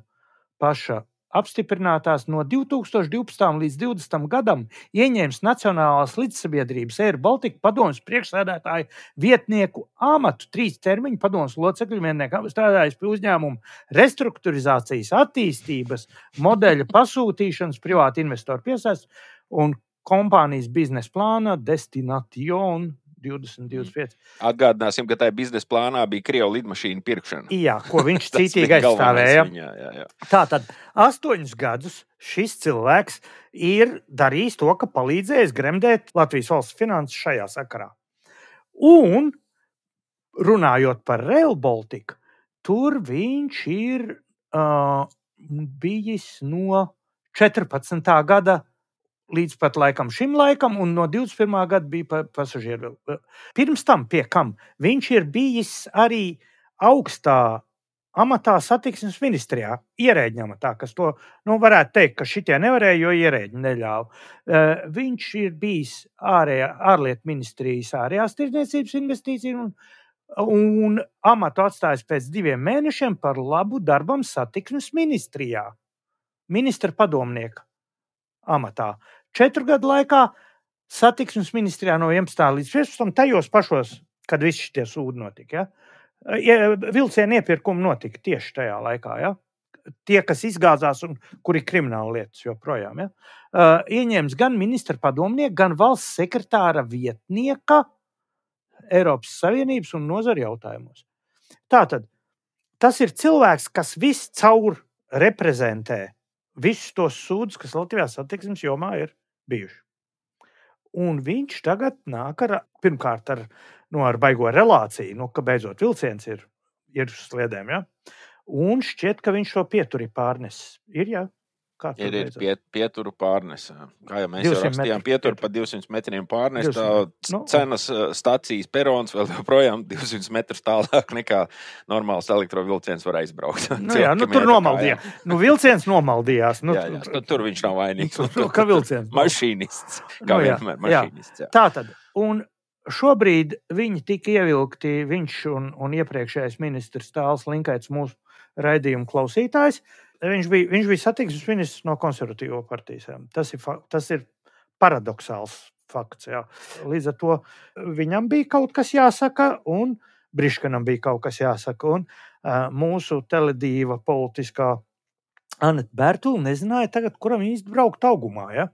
paša apstiprinātās no 2012. līdz 2020. gadam ieņēmis Nacionālās līdzsabiedrības Air Baltica padomus priekšsēdētāju vietnieku amatu. Trīs termiņu padomus locekļu vienniekam strādājis pie uzņēmumu restruktūrizācijas, attīstības, modeļa pasūtīšanas, privātu investoru piesaistes un kompānijas biznesa plāna Destination 20, 25. Atgādināsim, ka tajā biznesa plānā bija krievu lidmašīna pirkšana. Jā, ko viņš citīgi aizstāvēja. Viņā, jā, jā. Tātad astoņus gadus šis cilvēks ir darījis to, ka palīdzējis gremdēt Latvijas valsts finanses šajā sakarā. Un runājot par Rail Baltica, tur viņš ir uh, bijis no 14. gada līdz pat laikam šim laikam, un no 21. gada bija pa, pasažieru. Pirms tam, pie kam viņš ir bijis arī augstā amatā satiksmes ministrijā, ierēģiņa amatā, kas to nu, varētu teikt, ka šitie nevarēja, jo ierēģi neļāva. Eh, Viņš ir bijis ārējā, ārlietu ministrijas ārējās tirdzniecības investīciju un, un amatu atstājis pēc diviem mēnešiem par labu darbam satiksmes ministrijā, ministra padomnieka amatā. Četru gadu laikā satiksmes ministrijā no 11. līdz 15. tajos pašos, kad visi šie sūdi notika. Ja? Vilcienu iepirkumi notika tieši tajā laikā. Ja? Tie, kas izgāzās un kuri ir krimināla lietas joprojām. Ja? Uh, ieņēmis gan ministra padomnieka, gan valsts sekretāra vietnieka Eiropas Savienības un nozara jautājumos. Tātad tas ir cilvēks, kas viscaur reprezentē visus tos sūdzes, kas Latvijas satiksmes jomā ir bijuši. Un viņš tagad nāk ar, pirmkārt, ar, nu, ar baigo relāciju, nu, ka beidzot vilciens ir, ir uz sliedēm. Ja? Un šķiet, ka viņš to pieturi pārnesis. Ir, ja? Tur Ir, ir beidzot? pie, pieturu pārnese. Kā jau mēs jau 200 rakstījām, pieturu pa 200 metriem pārnese. 200 Tā metri. Nu, cenas uh, stācijas perons vēl joprojām 200 metrus tālāk nekā normāls elektrovilciens var aizbraukt. Nu, jā, nu, tur nomaldījās. Nu, vilciens nomaldījās. Nu, Jā, jā, nu, tur viņš nav vainīgs. Nu, kā vilciens. Mašīnists. Kā Nu, jā, vienmēr, jā. mašīnists. Jā. Tā tad. Un šobrīd viņi tika ievilkti, viņš un, un iepriekšējais ministrs Tāls Linkaits, mūsu raidījuma klausītājs. Viņš bija, viņš bija satiksmes ministrs no konservatīvo partijas. Tas ir, tas ir paradoxāls fakts. Jā. Līdz ar to viņam bija kaut kas jāsaka, un Briškanam bija kaut kas jāsaka. Un, uh, mūsu teledīva politiskā Anita Bērtula nezināja, tagad, kuram īsti braukt augumā. Ja?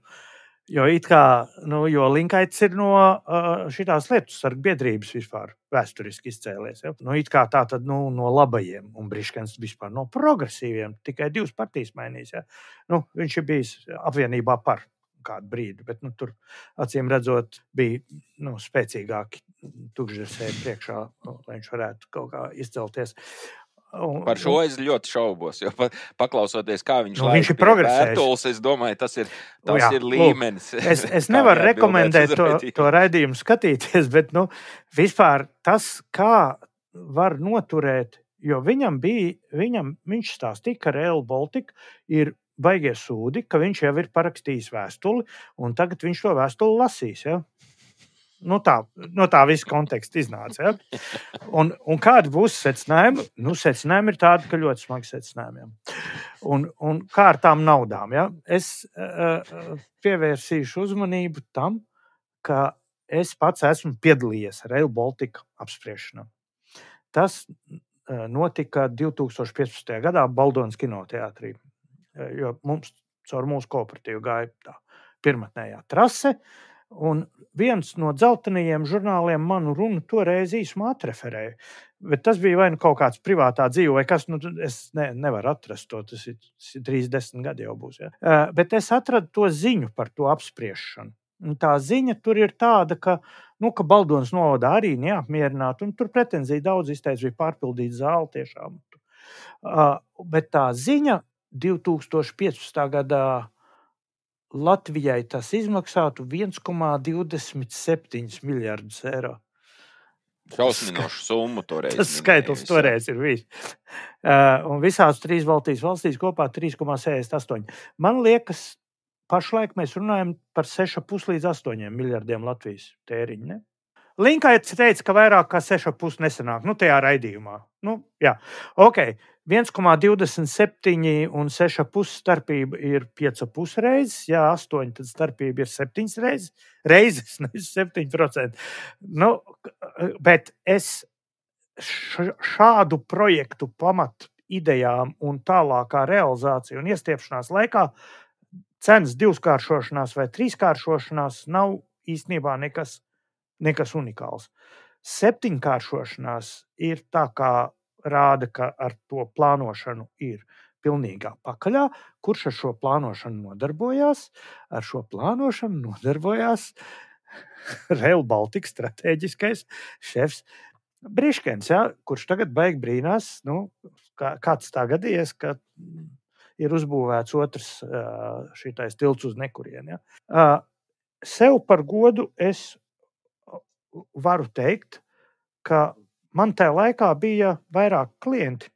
Jo, it kā, nu, jo Linkaits ir no uh, šīs lietu sargu biedrības vispār vēsturiski izcēlies. Ja? Nu, it kā tā tad nu, no labajiem, un Briškens vispār no progresīviem, tikai divas partijas mainīs. Ja? Nu, viņš ir bijis apvienībā par kādu brīdi, bet nu, tur acīm redzot, bija nu, spēcīgāki tukšdesēji priekšā, nu, lai viņš varētu kaut kā izcelties. Un, Par šo es ļoti šaubos. Jo, pa, paklausoties, kā viņš, Nu, viņš ir progresējis. Es domāju, tas ir, tas jā, ir lūk, līmenis. Es, es kā nevaru rekomendēt to, to raidījumu skatīties, bet nu, vispār tas, kā var noturēt, jo viņam bija, viņam, viņš stāstīja, ka Real Baltica ir baigie sūdi, ka viņš jau ir parakstījis vēstuli, un tagad viņš to vēstuli lasīs. Ja? Nu tā, no tā visa konteksta iznāca. Ja? Un, un kādi būs secinājumi? Nu, secinājumi ir tādi, ka ļoti smagi secinājumi. Un, un kā ar tām naudām? Ja? Es uh, pievērsīšu uzmanību tam, ka es pats esmu piedalījies Rail Baltica apspriešanā. Tas uh, notika 2015. gadā Baldonas kinoteātrī, uh, jo mums caur mūsu kooperatīvu gāja tā pirmotnējā trase. Un viens no dzeltenajiem žurnāliem manu runu toreiz īsumā atreferēja. Bet tas bija vai nu kaut kāds privātā dzīve, vai kas, nu, es ne, nevaru atrast to. Tas ir, tas ir 30 gadi jau būs. Ja? Uh, bet es atradu to ziņu par to apspriešanu. Un tā ziņa tur ir tāda, ka, nu, ka Baldonas novada arī neapmierināta, un tur pretenzija daudz izteica, bija pārpildīta zāle tiešām. Uh, bet tā ziņa 2015. gadā Latvijai tas izmaksātu 1,27 miljardus eiro. Šausminošu summu toreiz. Tas skaitlis toreiz ir bijis. Uh, un visās trīs Baltijas valstīs kopā 3,68. Man liekas, pašlaik mēs runājam par 6,5 līdz 8 miljardiem Latvijas tēriņu. Ne? Linkaits teica, ka vairāk kā 6,5 nesanāk. Nu, tajā raidījumā. Nu, jā, ok. 1,27 un 6,5 starpība ir 5,5 reizes. Jā, 8 tad starpība ir 7 reizes. Reizes, nevis 7%. Nu, bet es šādu projektu pamat idejām un tālākā realizācija un iestiepšanās laikā cenas divkāršošanās vai trīskāršošanās nav īstenībā nekas nekas unikāls. Septiņkāršošanās ir tā, kā rāda, ka ar to plānošanu ir pilnīgā pakaļā. Kurš ar šo plānošanu nodarbojās? Ar šo plānošanu nodarbojās Rail Baltica strateģiskais šefs Briškens, ja, kurš tagad beigas brīnās, nu, kā, kāds tā gadījies, ka ir uzbūvēts otrs šitais tilts uz nekurieni. Ja. Sev par godu es varu teikt, ka man tajā laikā bija vairāk klienti,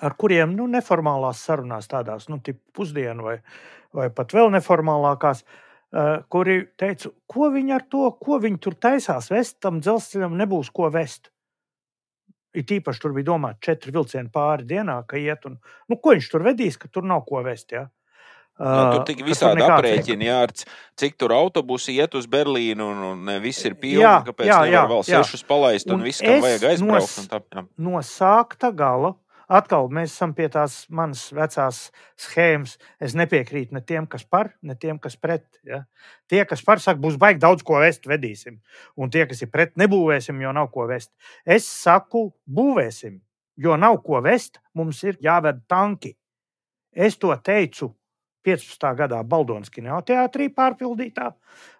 ar kuriem nu, neformālās sarunās, tādās nu, pusdienu vai, vai pat vēl neformālākās, uh, kuri teica, ko viņi ar to, ko viņi tur taisās vest, tam dzelzceļam nebūs ko vest. It īpaši tur bija domāts četri vilcieni pāri dienā, ka iet un nu, ko viņš tur vedīs, ka tur nav ko vest. Ja? Jā, tur tik visādi aprēķini, jā, cik tur autobusi iet uz Berlīnu, un, un viss ir pilni. Jā, kāpēc jā, jā, vēl sešus palaist, un, un viss, kam vajag aizbraukt. No, tā, jā. no sākta gala atkal mēs esam pie tās manas vecās schēmas. Es nepiekrītu ne tiem, kas par, ne tiem, kas pret. Ja? Tie, kas par, saka, būs baigi daudz ko vest, vedīsim. Un tie, kas ir pret, nebūvēsim, jo nav ko vest. Es saku, būvēsim, jo nav ko vest, mums ir jāved tanki. Es to teicu 15. gadā Baldonas kinoteātrī pārpildītā.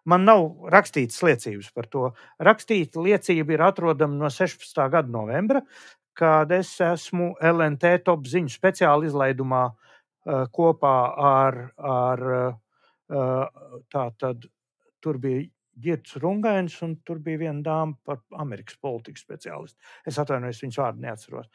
Man nav rakstītas liecības par to. Rakstīta liecība ir atrodama no 16. gada novembra, kad es esmu LNT top ziņu speciāla izlaidumā uh, kopā ar, ar uh, tātad, tur bija Girts Rungains, un tur bija viena dāma par Amerikas politikas speciālistu. Es atvainojos, viņas vārdu neatceros.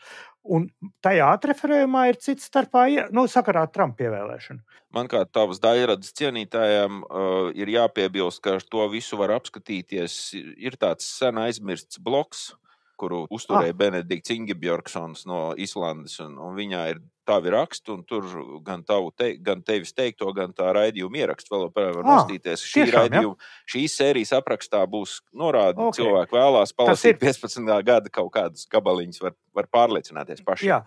Un tajā atreferējumā ir cits starpā, nu, sakarā ar Trumpa ievēlēšanu. Man kā tavas daļradas cienītājiem uh, ir jāpiebilst, ka ar to visu var apskatīties. Ir tāds sen aizmirsts bloks, kuru uzturēja ah. Benedikts Ingebjorgsons no Islandes. Un, un viņā ir tavi raksti, un tur gan, te, gan tevis teikto, gan tā raidījuma ierakstu vēl var ah, nostīties. Šī tiešām, raidījuma, ja? šīs sērijas aprakstā būs norāda, okay. cilvēki vēlās palasīt 15. gada kaut kādus gabaliņus, var, var pārliecināties paši. Jā.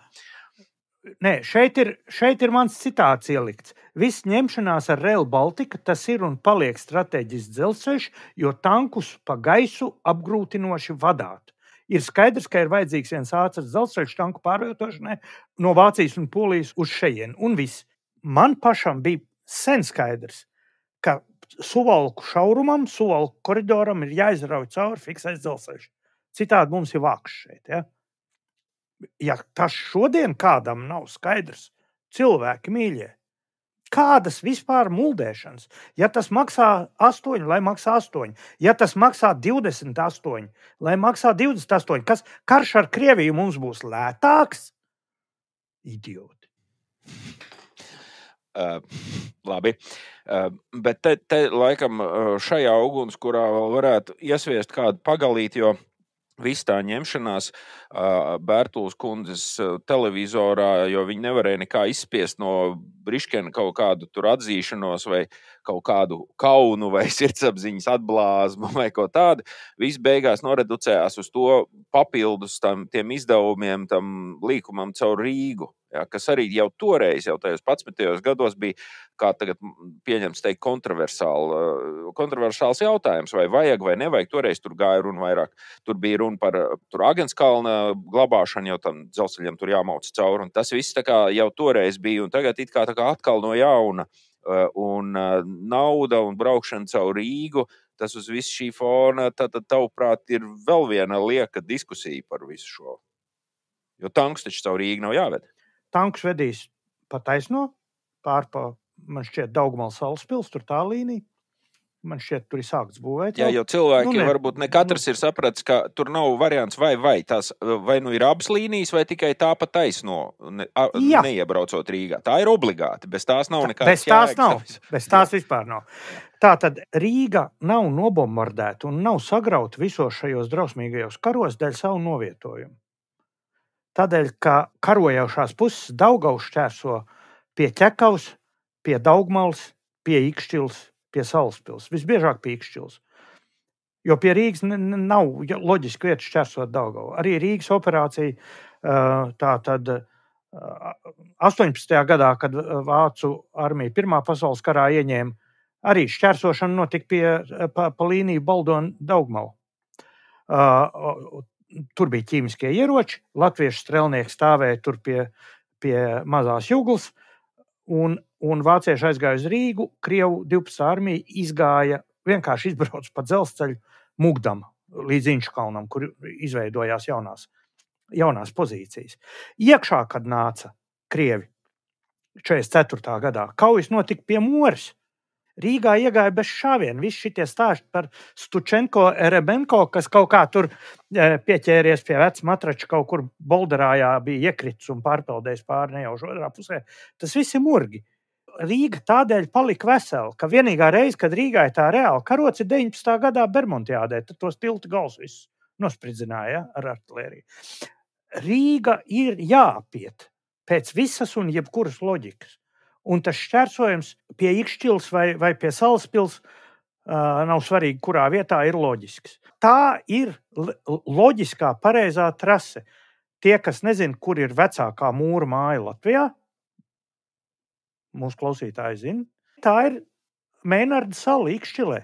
Nē, šeit ir, šeit ir mans citāts ielikts. Viss ņemšanās ar Rail Baltica tas ir un paliek strateģisks dzelzceļš, jo tankus pa gaisu apgrūtinoši vadāt ir skaidrs, ka ir vajadzīgs viens ātrs dzelzceļa tanku pārvietošanai no Vācijas un Polijas uz šejienes. Un viss. Man pašam bija sen skaidrs, ka suvalku šaurumam, suvalku koridoram ir jāizrauj cauri fiksēts dzelzceļš. Citādi mums ir vāks šeit. Ja? ja tas šodien kādam nav skaidrs, cilvēki mīļie, Kādas vispār mūldēšanas? Ja tas maksā 8, lai maksā 8, ja tas maksā 28, lai maksā 28, kas karš ar Krieviju mums būs lētāks? Idioti. Uh, labi. Uh, bet te, te laikam šajā ugunskurā vēl varētu iesviest kādu pagalīti, jo Viss tā ņemšanās Bērtūras kundzes televizorā, jo viņi nevarēja nekā izspiest no Briškena kaut kādu atzīšanos vai kaut kādu kaunu vai sirdsapziņas atblāzmu vai ko tādu. Viss beigās noreducējās uz to papildus tam izdevumiem, tam līkumam caur Rīgu. Ja, kas arī jau toreiz, jau tajos 11. gados, bija pieņemts, teikt, kontroversāls jautājums, vai vajag vai nevajag. Toreiz tur gāja runa vairāk. Tur bija runa par Agenskalna glabāšanu, jo tam dzelzceļam tur jāmauc cauri. Tas viss jau toreiz bija, tagad it kā, kā atkal no jauna. Un nauda un braukšana caur Rīgu, tas uz visu šī fona, tad, tad tavuprāt, ir vēl viena lieka diskusija par visu šo. Jo tanks taču caur Rīgu nav jāved tankus vedīs pa taisno, pārpa, man šķiet, Daugmals Salaspils, tur tā līnija. Man šķiet, tur ir sākts būvēt. Jā, jau cilvēki nu, ne. varbūt ne katrs nu. ir sapratis, ka tur nav variants vai vai. Tās, vai nu ir abas līnijas, vai tikai tā pa taisno, ne, a, Jā. neiebraucot Rīgā. Tā ir obligāti. Bez tās nav nekādas. Bez tās jēgas, nav. Bez tās vispār nav. Tā tad Rīga nav nobombardēta un nav sagrauta visos šajos drausmīgajos karos dēļ savu novietojumu. Tādēļ, ka karojošās puses Daugaus šķērso pie ķekavas, pie Daugmals, pie Ikšķils, pie Salaspils. Visbiežāk pie Ikšķils. Jo pie Rīgas nav loģiski vietas šķērsot Daugavu. Arī Rīgas operācija tā tad 18. gadā, kad Vācu armija Pirmā pasaules karā ieņēma Arī šķērsošana notika pie, pa, pa līniju Baldona Daugmalu. Uh, tur bija ķīmiskie ieroči, latviešu strēlnieki stāvēja tur pie, pie mazās jūglas, un, un vācieši aizgāja uz Rīgu. Krievu 12. armija izgāja, vienkārši izbrauca pa dzelzceļu Mugdam līdz Inčkalnam, kur izveidojās jaunās, jaunās pozīcijas. Iekšā, kad nāca Krievi 44. gadā, kaujas notika pie Moras. Rīgā iegāja bez šāviena. Visi šie stāsti par Stučenko, Rebenko, kas kaut kā tur e, pieķēries pie vecā matrača, kaut kur Bolderājā bija iekritis un pārpeldējis pāri nejauši otrā pusē. Tas viss ir murgi. Rīga tādēļ palika vesela, ka vienīgā reize, kad Rīgā ir tā reāla karoca, ir 19. gadā Bermudiādē. Tad tos tiltu gals visus nospridzināja ja, ar artēriju. Rīga ir jāapiet pēc visas un jebkuras loģikas. Un tas šķērsojums pie Ikšķils vai, vai pie Salaspils uh, nav svarīgi, kurā vietā ir loģisks. Tā ir loģiskā, pareizā trase. Tie, kas nezina, kur ir vecākā mūra māja Latvijā, mūsu klausītāji zina, tā ir Mēnarda sala Ikšķilē.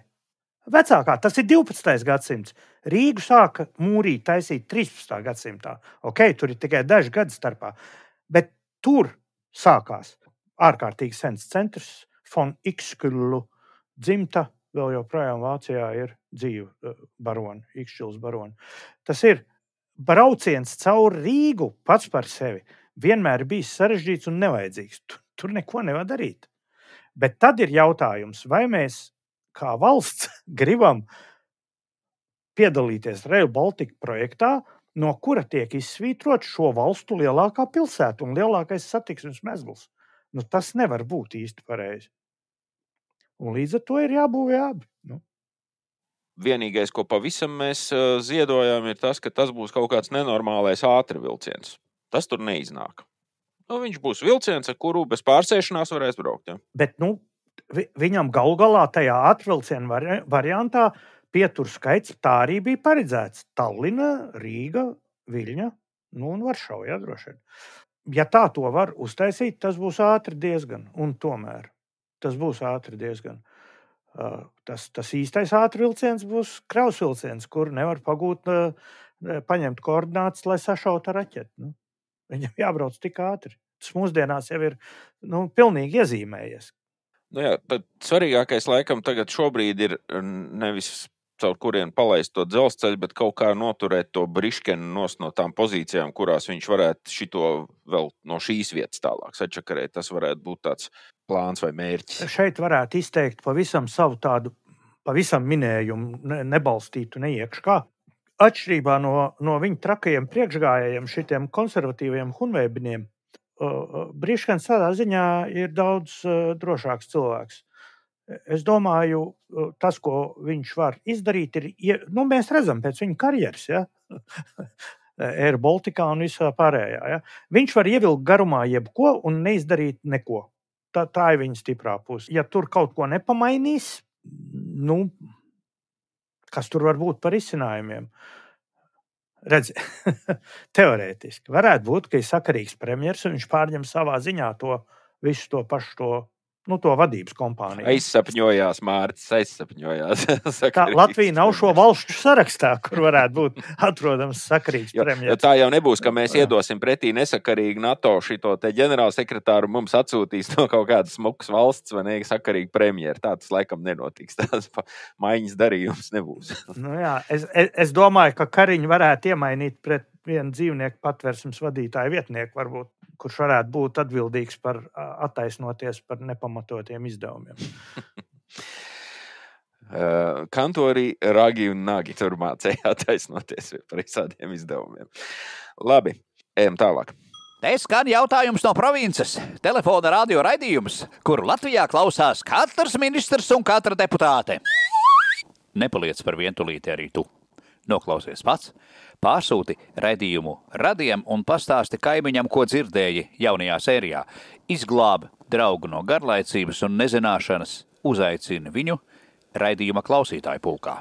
Vecākā, tas ir 12. gadsimts. Rīgu sāka mūrīt, taisīt 13. gadsimtā. Ok, tur ir tikai daži gadi starpā, bet tur sākās ārkārtīgi sens centrs, Fon Ikskulu dzimta, vēl joprojām Vācijā ir dzīva eh, barona, Ikšķils barona. Tas ir brauciens cauri Rīgu pats par sevi. Vienmēr bijis sarežģīts un nevajadzīgs. Tur, tur neko nevar darīt. Bet tad ir jautājums, vai mēs kā valsts gribam piedalīties Rail Baltica projektā, no kura tiek izsvītrot šo valstu lielākā pilsēta un lielākais satiksmes mezgls. Nu, tas nevar būt īsti pareizi. Un līdz ar to ir jābūvē abi. Nu. Vienīgais, ko pavisam mēs uh, ziedojam, ir tas, ka tas būs kaut kāds nenormālais ātris vilciens. Tas tur neiznāk. Nu, viņš būs vilciens, ar kuru bez pārsēšanās varēs braukt. Ja? Bet nu, vi, viņam galu galā tajā ātrvilciena vari, variantā pieturu skaits tā arī bija paredzēts. Tallina, Rīga, Viļņa nu, un Varšava. Ja, droši vien ja tā to var uztaisīt, tas būs ātri diezgan. Un tomēr tas būs ātri diezgan. Uh, tas, tas īstais ātrums vilciens būs kravas vilciens, kur nevar pagūt, uh, paņemt koordinācijas, lai sašautu raķeti. Nu, viņam jābrauc tik ātri. Tas mūsdienās jau ir nu, pilnīgi iezīmējies. Nu jā, svarīgākais laikam tagad ir nevis caur kuriem palaist to dzelzceļu, bet kaut kā noturēt to briškenu no tām pozīcijām, kurās viņš varētu šito vēl no šīs vietas tālāk sačakarēt. Tas varētu būt tāds plāns vai mērķis. Šeit varētu izteikt pavisam savu tādu, pavisam minējumu, ne, nebalstītu neiekšā. Atšķirībā no, no viņu trakajiem priekšgājējiem, šitiem konservatīviem hunveibiniem, Brīškens tādā ziņā ir daudz drošāks cilvēks. Es domāju, tas, ko viņš var izdarīt, ir, nu, mēs redzam pēc viņa karjeras, ja? Air Baltica un visā pārējā. Ja? Viņš var ievilkt garumā jebko un neizdarīt neko. Tā, tā ir viņa stiprā puse. Ja tur kaut ko nepamainīs, nu, kas tur var būt par izcinājumiem? Redz, teorētiski varētu būt, ka ir sakarīgs premjerministrs un viņš pārņem savā ziņā to visu to pašu to nu, to vadības kompāniju. Aizsapņojās, Mārcis, aizsapņojās. Tā Latvija nav šo valstu sarakstā, kur varētu būt atrodams sakarīgs premjerministrs. Tā jau nebūs, ka mēs iedosim pretī nesakarīgu NATO šito ģenerālsekretāru, mums atsūtīs no kaut kādas smukas valsts vai nesakarīgu premjeru. Tā tas laikam nenotiks. Tās maiņas darījums nebūs. nu, jā, es, es, es domāju, ka Kariņu varētu iemainīt pret vienu dzīvnieku patvērsmes vadītāju vietnieku, varbūt, kurš varētu būt atbildīgs par attaisnoties par nepamatotiem izdevumiem. Kantori, ragi un nagi tur mācīja attaisnoties par visādiem izdevumiem. Labi, ejam tālāk. Te skan jautājums no provinces. Telefona radio raidījums, kuru Latvijā klausās katrs ministrs un katra deputāte. Nepaliec par vientulīti arī tu. Noklausies pats, Pārsūti redzījumu radiem un pastāsti kaimiņam, ko dzirdēji jaunajā sērijā. Izglābi draugu no garlaicības un nezināšanas, uzaicini viņu raidījuma klausītāju pulkā.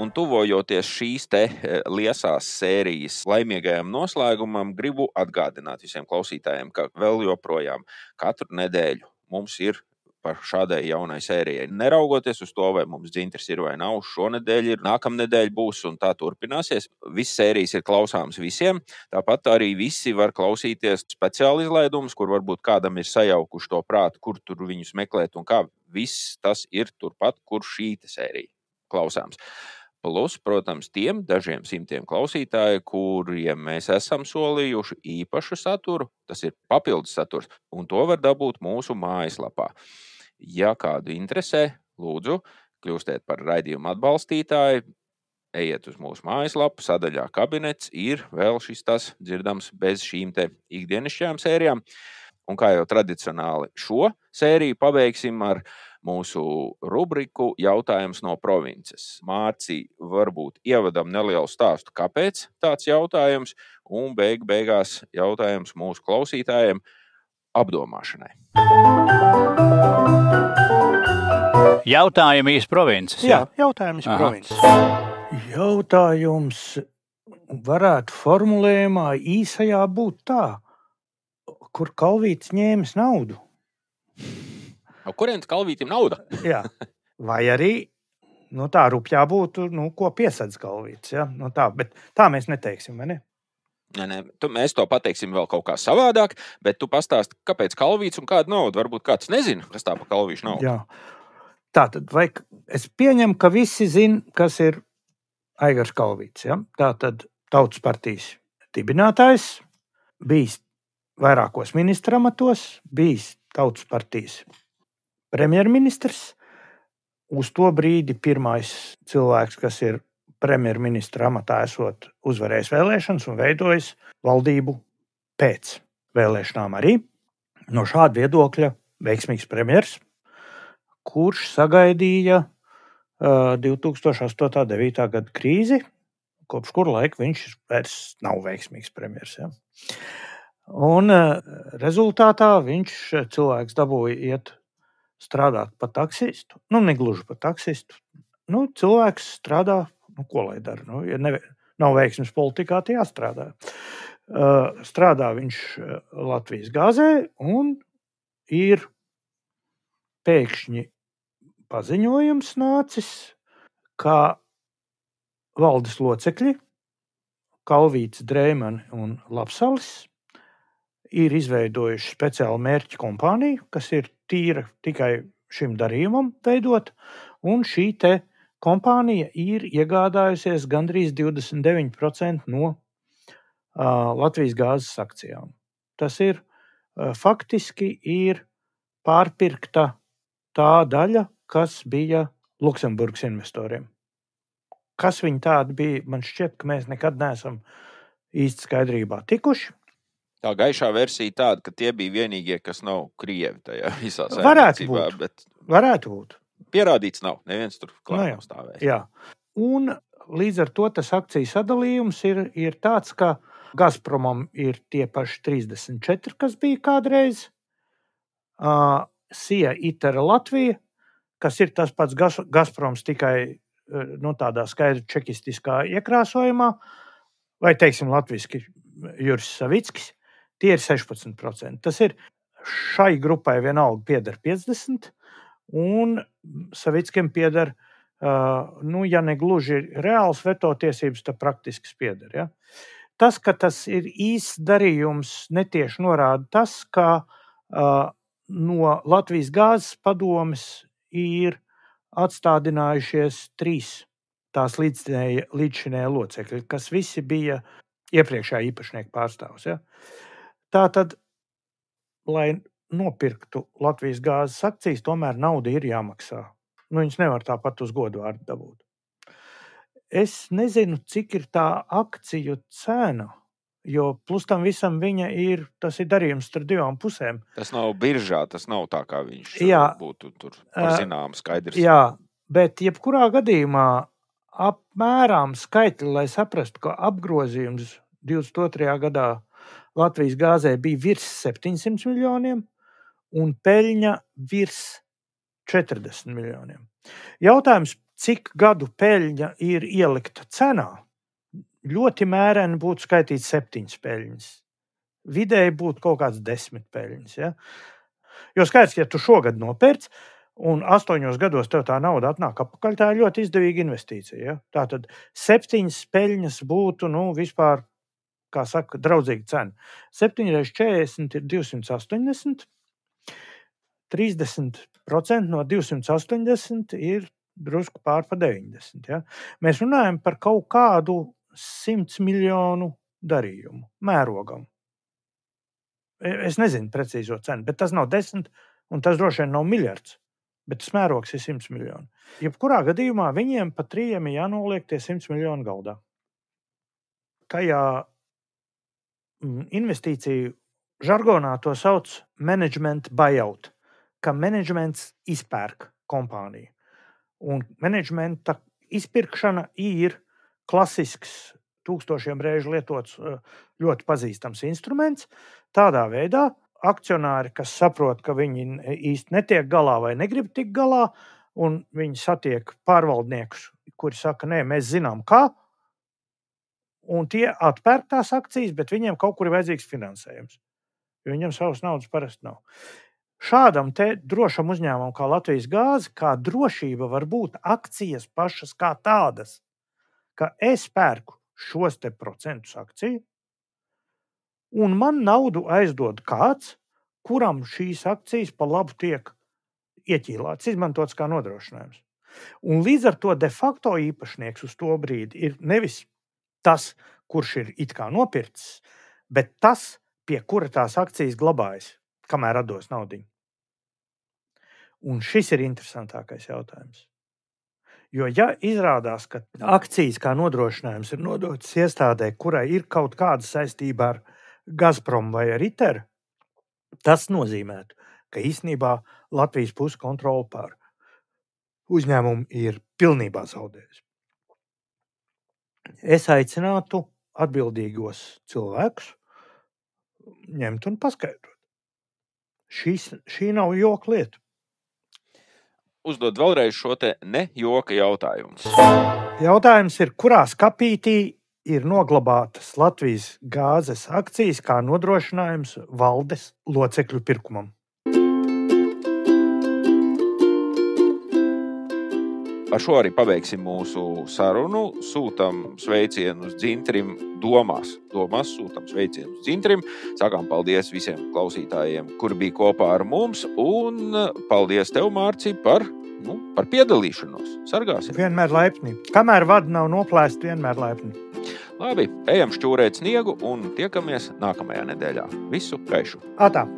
Un tuvojoties šīs te eh, liesās sērijas laimīgajam noslēgumam, gribu atgādināt visiem klausītājiem, ka vēl joprojām katru nedēļu mums ir par šādai jaunai sērijai. Neraugoties uz to, vai mums dzintars ir vai nav, šonadēļ ir, nākamnedēļ būs un tā turpināsies. Visas sērijas ir klausāmas visiem. Tāpat arī visi var klausīties speciāli izlaidumus, kur varbūt kādam ir sajaukuši to prātu, kur tur viņus meklēt un kā. Viss tas ir turpat, kur šī sērija klausāms. Plus, protams, tiem dažiem simtiem klausītāju, kuriem mēs esam solījuši īpašu saturu, tas ir papildus saturs, un to var dabūt mūsu mājaslapā. Ja kādu interesē, lūdzu, kļūstiet par raidījumu atbalstītāju, ejiet uz mūsu mājaslapu, sadaļā kabinets ir vēl šis tas dzirdams bez šīm ikdienišķajām sērijām. Un kā jau tradicionāli šo sēriju pabeigsim ar mūsu rubriku Jautājums no provinces. Mārci, varbūt ievadam nelielu stāstu, kāpēc tāds jautājums, un beig beigās jautājums mūsu klausītājiem apdomāšanai. Jautājumi iz provinces. Jā, jautājums Aha. provinces. Jautājums varētu formulējumā īsajā būt tā, kur kalvīts ņēmis naudu. No kurienes kalvītam nauda? Jā. Vai arī nu, tā rupjā būtu, nu, ko piesaistīs kalvīts. Ja? Nu, tā, bet tā mēs neteiksim. vai Ne? Nē, nē, tu, mēs to pateiksim vēl kaut kā savādāk, bet tu pastāsti, kāpēc kalvīts un kāda nauda. Varbūt kāds nezina, kas tā pa kalvīšu naudu. Jā. Tā tad, vai es pieņemu, ka visi zina, kas ir Aigars Kalvīts. Ja? Tā tad Tautas partijas dibinātājs, bijis vairākos ministra amatos, bijis Tautas partijas premjerministrs. Uz to brīdi pirmais cilvēks, kas ir premjerministra amatā, esot uzvarējis vēlēšanas un veidojis valdību pēc vēlēšanām arī. No šāda viedokļa veiksmīgs premjerministrs, kurš sagaidīja uh, 2008. un 2009. gada krīzi, kopš kura laika viņš vairs nav veiksmīgs premjerministrs. Ja? Un rezultātā viņš cilvēks dabūja iet strādāt par taksistu. Nu, ne gluži par taksistu. Nu, cilvēks strādā, nu, ko lai dara. Nu, ja ne, nav veiksmes politikā, tad jāstrādā. Uh, strādā viņš Latvijas gāzē un ir pēkšņi paziņojums nācis, ka valdes locekļi, Kalvīts, Drēmani un Lapsalis, ir izveidojuši speciālu mērķu kompāniju, kas ir tīra tikai šim darījumam veidot, un šī te kompānija ir iegādājusies gandrīz 29% no uh, Latvijas gāzes akcijām. Tas ir uh, faktiski ir pārpirkta tā daļa, kas bija Luksemburgas investoriem. Kas viņi tādi bija, man šķiet, ka mēs nekad neesam īsti skaidrībā tikuši. Tā gaišā versija tāda, ka tie bija vienīgie, kas nav krievi tajā visā Varētu saimniecībā, būt. Bet Varētu būt. pierādīts nav. Neviens tur Nu klāt nav stāvējis. Jā. Un līdz ar to tas akciju sadalījums ir, ir tāds, ka Gazpromam ir tie paši 34, kas bija kādreiz. Uh, Sija Itera Latvija, kas ir tas pats Gazproms tikai uh, nu, tādā skaidri čekistiskā iekrāsojumā, vai teiksim latviski Juris Savickis, tie ir 16%. Tas ir šai grupai vienalga pieder 50, un Savickim pieder Uh, nu, ja ne gluži reāls veto tiesības, tad praktiski pieder. Ja? Tas, ka tas ir īsts darījums, netieši norāda tas, ka uh, no Latvijas gāzes padomes ir atstādinājušies trīs tās līdzšinēja locekļi, kas visi bija iepriekšējā īpašnieka pārstāvs. Ja? Tā tad, lai nopirktu Latvijas gāzes akcijas, tomēr nauda ir jāmaksā. Nu, viņas nevar tāpat uz godu vārdu dabūt. Es nezinu, cik ir tā akciju cena, jo plus tam visam viņa ir, tas ir darījums starp divām pusēm. Tas nav biržā, tas nav tā, kā viņš Jā. uh, būtu tur par Ā, zināmu skaidrs. Jā, bet jebkurā gadījumā apmēram skaitļi, lai saprastu, ka apgrozījums 22. gadā Latvijas gāzē bija virs 700 miljoniem un peļņa virs 40 miljoniem. Jautājums, cik gadu peļņa ir ielikta cenā? Ļoti mēreni būtu skaitīts septiņas peļņas. Vidēji būtu kaut kāds desmit peļņas. Ja? Jo skaidrs, ja tu šogad nopērci, un astoņos gados tev tā nauda atnāk atpakaļ, tā ir ļoti izdevīga investīcija. Ja? Tā tad septiņas peļņas būtu nu, vispār, kā saka, draudzīga cena. 7 reizes 40 ir 280. 30% no 280 ir drusku pār pa 90. Ja? Mēs runājam par kaut kādu 100 miljonu darījumu, mērogam. E, es nezinu precīzo cenu, bet tas nav desmit, un tas droši vien nav miljards. Bet tas mērogs ir 100 miljoni. Jebkurā gadījumā viņiem pa trījiem ir jānoliek tie 100 miljoni galdā. Tajā mm, investīciju žargonā to sauc par management buyout, ka menedžments izpērk kompāniju. Un menedžmenta izpirkšana ir klasisks, tūkstošiem reižu lietots, ļoti pazīstams instruments. Tādā veidā akcionāri, kas saprot, ka viņi īsti netiek galā vai negrib tikt galā, un viņi satiek pārvaldniekus, kuri saka, nē, mēs zinām, kā. Un tie atpērk tās akcijas, bet viņiem kaut kur ir vajadzīgs finansējums. Jo viņam savas naudas parasti nav. Šādam drošam uzņēmumam, kā Latvijas gāze, kā drošība var būt akcijas pašas kā tādas, ka es pērku šos te procentus akciju, un man naudu aizdod kāds, kuram šīs akcijas pa labu tiek ieķīlāts, izmantots kā nodrošinājums. Un līdz ar to de facto īpašnieks uz to brīdi ir nevis tas, kurš ir it kā nopircis, bet tas, pie kura tās akcijas glabājas, kamēr rados naudu. Un šis ir interesantākais jautājums. Jo, ja izrādās, ka akcijas kā nodrošinājums ir nodotas iestādē, kurai ir kaut kāda saistība ar Gazprom vai ar ITER, tas nozīmē, ka īsnībā Latvijas puses kontrole pār uzņēmumu ir pilnībā zaudējusi. Es aicinātu atbildīgos cilvēkus ņemt un paskaidrot. Šis, šī nav joka lieta uzdod vēlreiz šo ne joka jautājumu. Jautājums ir, kurā skapītī ir noglabātas Latvijas gāzes akcijas kā nodrošinājums valdes locekļu pirkumam? Ar šo arī pabeigsim mūsu sarunu. Sūtām sveicienus dzintrim, domās. Domās sūtām sveicienus dzintrim. Sakām paldies visiem klausītājiem, kuri bija kopā ar mums. Un paldies tev, Mārci, par, nu, par piedalīšanos. Sargāsim. Vienmēr laipni. Kamēr vada nav noplēsta, vienmēr laipni. Labi, ejam šķūrēt sniegu un tiekamies nākamajā nedēļā. Visu gaišu! Atā!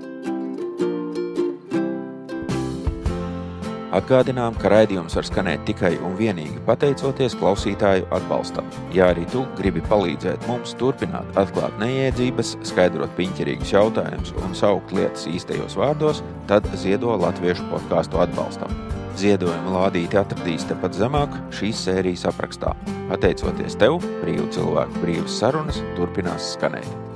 Atgādinām, ka raidījums var skanēt tikai un vienīgi pateicoties klausītāju atbalstam. Ja arī tu gribi palīdzēt mums turpināt atklāt neiedzības, skaidrot piņķerīgus jautājumus un saukt lietas īstajos vārdos, tad ziedo latviešu podkāstu atbalstam. Ziedojuma lādīti atradīs tepat zemāk šīs sērijas aprakstā. Pateicoties tev, brīvu cilvēku brīvas sarunas turpinās skanēt.